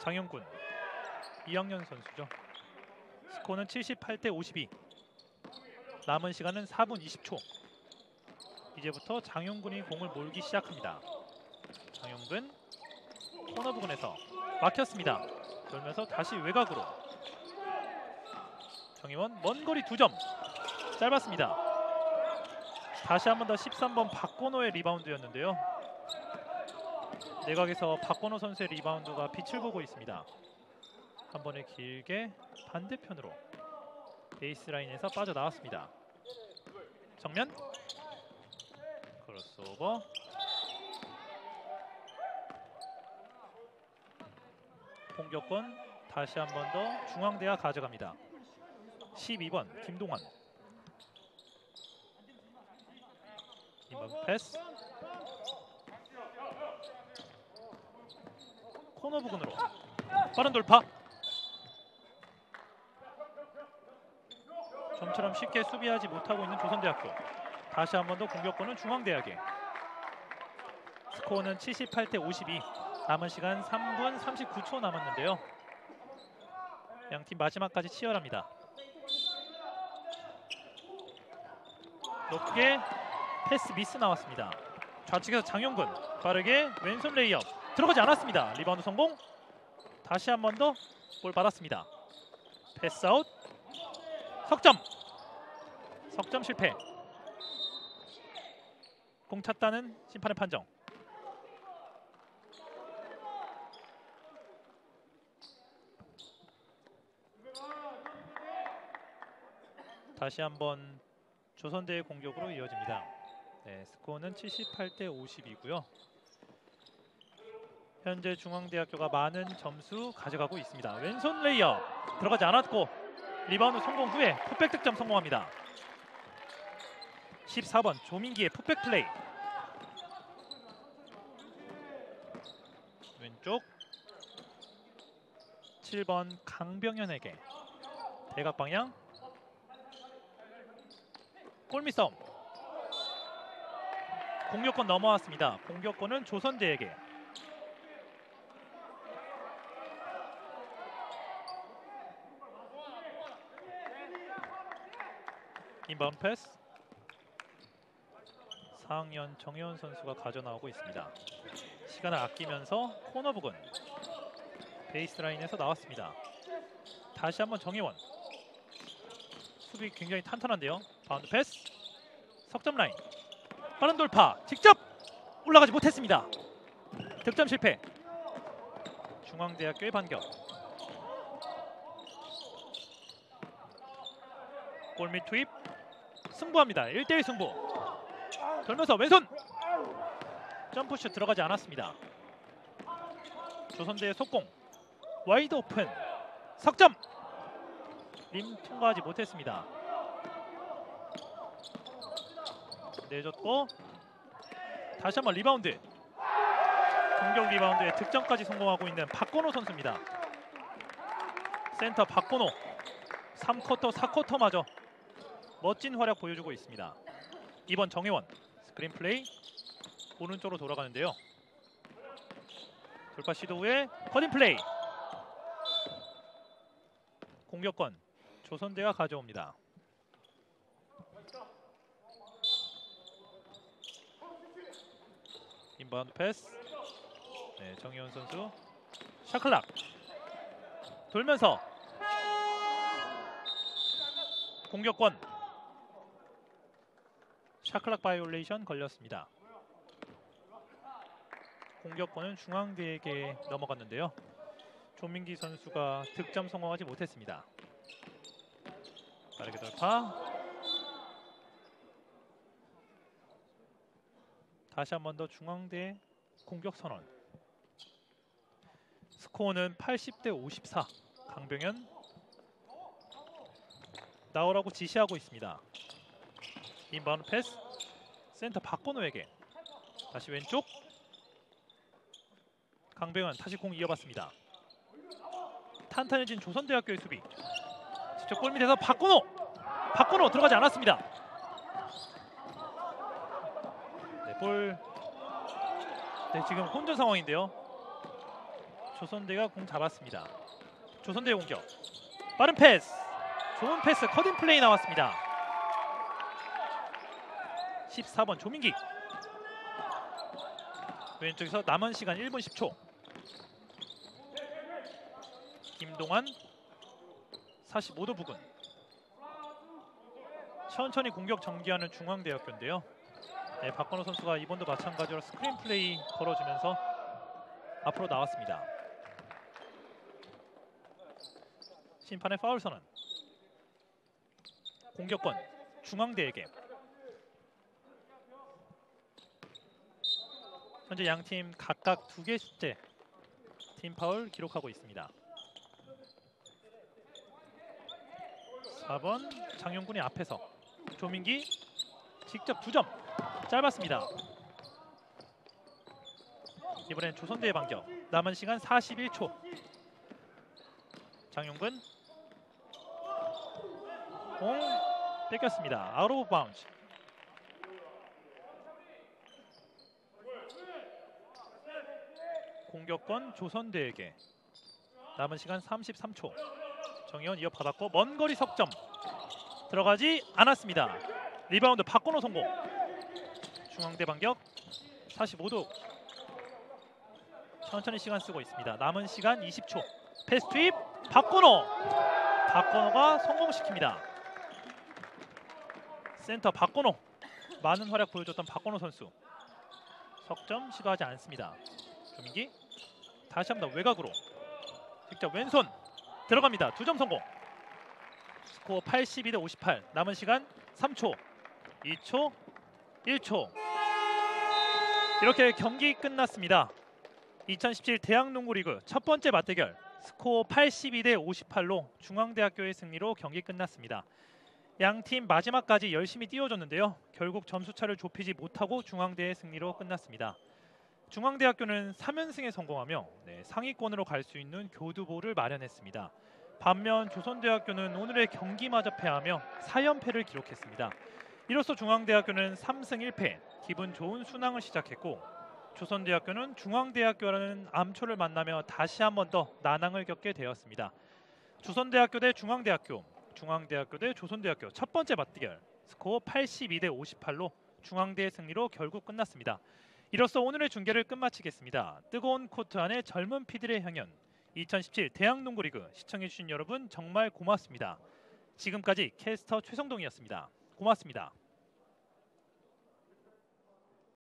장용근 2학년 선수죠. 스코어는 78대 52. 남은 시간은 4분 20초. 이제부터 장용근이 공을 몰기 시작합니다. 장용근 코너 부근에서 막혔습니다. 돌면서 다시 외곽으로 정희원 먼 거리 두점 짧았습니다. 다시 한 번 더 13번 박건호의 리바운드였는데요. 내각에서 박건호 선수의 리바운드가 빛을 보고 있습니다. 한 번에 길게 반대편으로 베이스라인에서 빠져나왔습니다. 정면. 크로스오버. 공격권 다시 한 번 더 중앙대가 가져갑니다. 12번 김동환 이번 패스. 코너 부근으로 빠른 돌파 좀처럼 쉽게 수비하지 못하고 있는 조선대학교. 다시 한 번 더 공격권은 중앙대학에. 스코어는 78대 52 남은 시간 3분 39초 남았는데요. 양 팀 마지막까지 치열합니다. 높게 패스 미스 나왔습니다. 좌측에서 장용근. 빠르게 왼손 레이업. 들어가지 않았습니다. 리바운드 성공. 다시 한 번 더 볼 받았습니다. pass out 석점. 석점 실패. 공 찼다는 심판의 판정. 다시 한번 조선대의 공격으로 이어집니다. 네, 스코어는 78대 50이고요. 현재 중앙대학교가 많은 점수 가져가고 있습니다. 왼손 레이업 들어가지 않았고 리바운드 성공 후에 putback 득점 성공합니다. 14번 조민기의 putback 플레이. 왼쪽. 7번 강병현에게 대각 방향. 골밑 싸움 공격권 넘어왔습니다. 공격권은 조선대에게 inbound 패스 4학년 정혜원 선수가 가져나오고 있습니다. 시간을 아끼면서 코너 부근 베이스 라인에서 나왔습니다. 다시 한번 정혜원 수비 굉장히 탄탄한데요. 바운드 패스 석점 라인 빠른 돌파 직접 올라가지 못했습니다. 득점 실패 중앙대학교의 반격 골밑 투입 승부합니다. 1대1 승부. 돌면서 왼손 점프슛 들어가지 않았습니다. 조선대의 속공 wide open 석점 림 통과하지 못했습니다. 내줬고 다시 한번 리바운드 공격 리바운드에 득점까지 성공하고 있는 박건호 선수입니다. 센터 박건호 3쿼터 4쿼터마저 멋진 활약 보여주고 있습니다. 이번 정혜원 스크린 플레이 오른쪽으로 돌아가는데요. 돌파 시도 후에 커딩 플레이 공격권 조선대가 가져옵니다. inbound 패스 네, 정혜원 선수 shot clock 돌면서 공격권 shot clock violation 걸렸습니다. 공격권은 중앙대에게 넘어갔는데요. 조민기 선수가 득점 성공하지 못했습니다. 빠르게 돌파. 다시 한 번 더 중앙대 공격 선언. 스코어는 80대 54. 강병현 나오라고 지시하고 있습니다. inbound 패스 센터 박건호에게 다시 왼쪽 강병현 다시 공 이어봤습니다. 탄탄해진 조선대학교의 수비 직접 골밑에서 박건호 박건호 들어가지 않았습니다. 네, 볼 네, 지금 혼전 상황인데요. 조선대가 공 잡았습니다. 조선대의 공격 빠른 패스 좋은 패스 커딩 플레이 나왔습니다. 14번 조민기. 왼쪽에서 남은 시간 1분 10초. 김동환 45도 부근. 천천히 공격 전개하는 중앙대학교인데요. 네, 박건호 선수가 이번도 마찬가지로 스크린 플레이 걸어주면서 앞으로 나왔습니다. 심판의 파울 선언. 공격권 중앙대에게 현재 양 팀 각각 두 개째 팀 파울 기록하고 있습니다. 4번 장용군이 앞에서 조민기 직접 두점 짧았습니다. 이번엔 조선대의 반격 남은 시간 41초 장용근 공 뺏겼습니다. 아웃 오브 바운드 공격권 조선대에게. 남은 시간 33초. 정현 이어받았고 먼 거리 석점. 들어가지 않았습니다. 리바운드 박건호 성공. 중앙대 반격 45도. 천천히 시간 쓰고 있습니다. 남은 시간 20초. 패스 투입 박건호. 박건호가 성공시킵니다. 센터 박건호. 많은 활약 보여줬던 박건호 선수. 석점 시도하지 않습니다. 조민기 다시 한번 외곽으로 직접 왼손 들어갑니다. 두 점 성공. 스코어 82 대 58. 남은 시간 3초, 2초, 1초. 이렇게 경기 끝났습니다. 2017 대학농구리그 첫 번째 맞대결 스코어 82 대 58로 중앙대학교의 승리로 경기 끝났습니다. 양 팀 마지막까지 열심히 뛰어줬는데요. 결국 점수 차를 좁히지 못하고 중앙대의 승리로 끝났습니다. 중앙대학교는 3연승에 성공하며 네, 상위권으로 갈 수 있는 교두보를 마련했습니다. 반면 조선대학교는 오늘의 경기마저 패하며 4연패를 기록했습니다. 이로써 중앙대학교는 3승 1패, 기분 좋은 순항을 시작했고 조선대학교는 중앙대학교라는 암초를 만나며 다시 한 번 더 난항을 겪게 되었습니다. 조선대학교 대 중앙대학교, 중앙대학교 대 조선대학교 첫 번째 맞대결 스코어 82대 58로 중앙대의 승리로 결국 끝났습니다. 이로써 오늘의 중계를 끝마치겠습니다. 뜨거운 코트 안에 젊은 피들의 향연 2017 대학농구리그 시청해주신 여러분 정말 고맙습니다. 지금까지 캐스터 최성동이었습니다. 고맙습니다.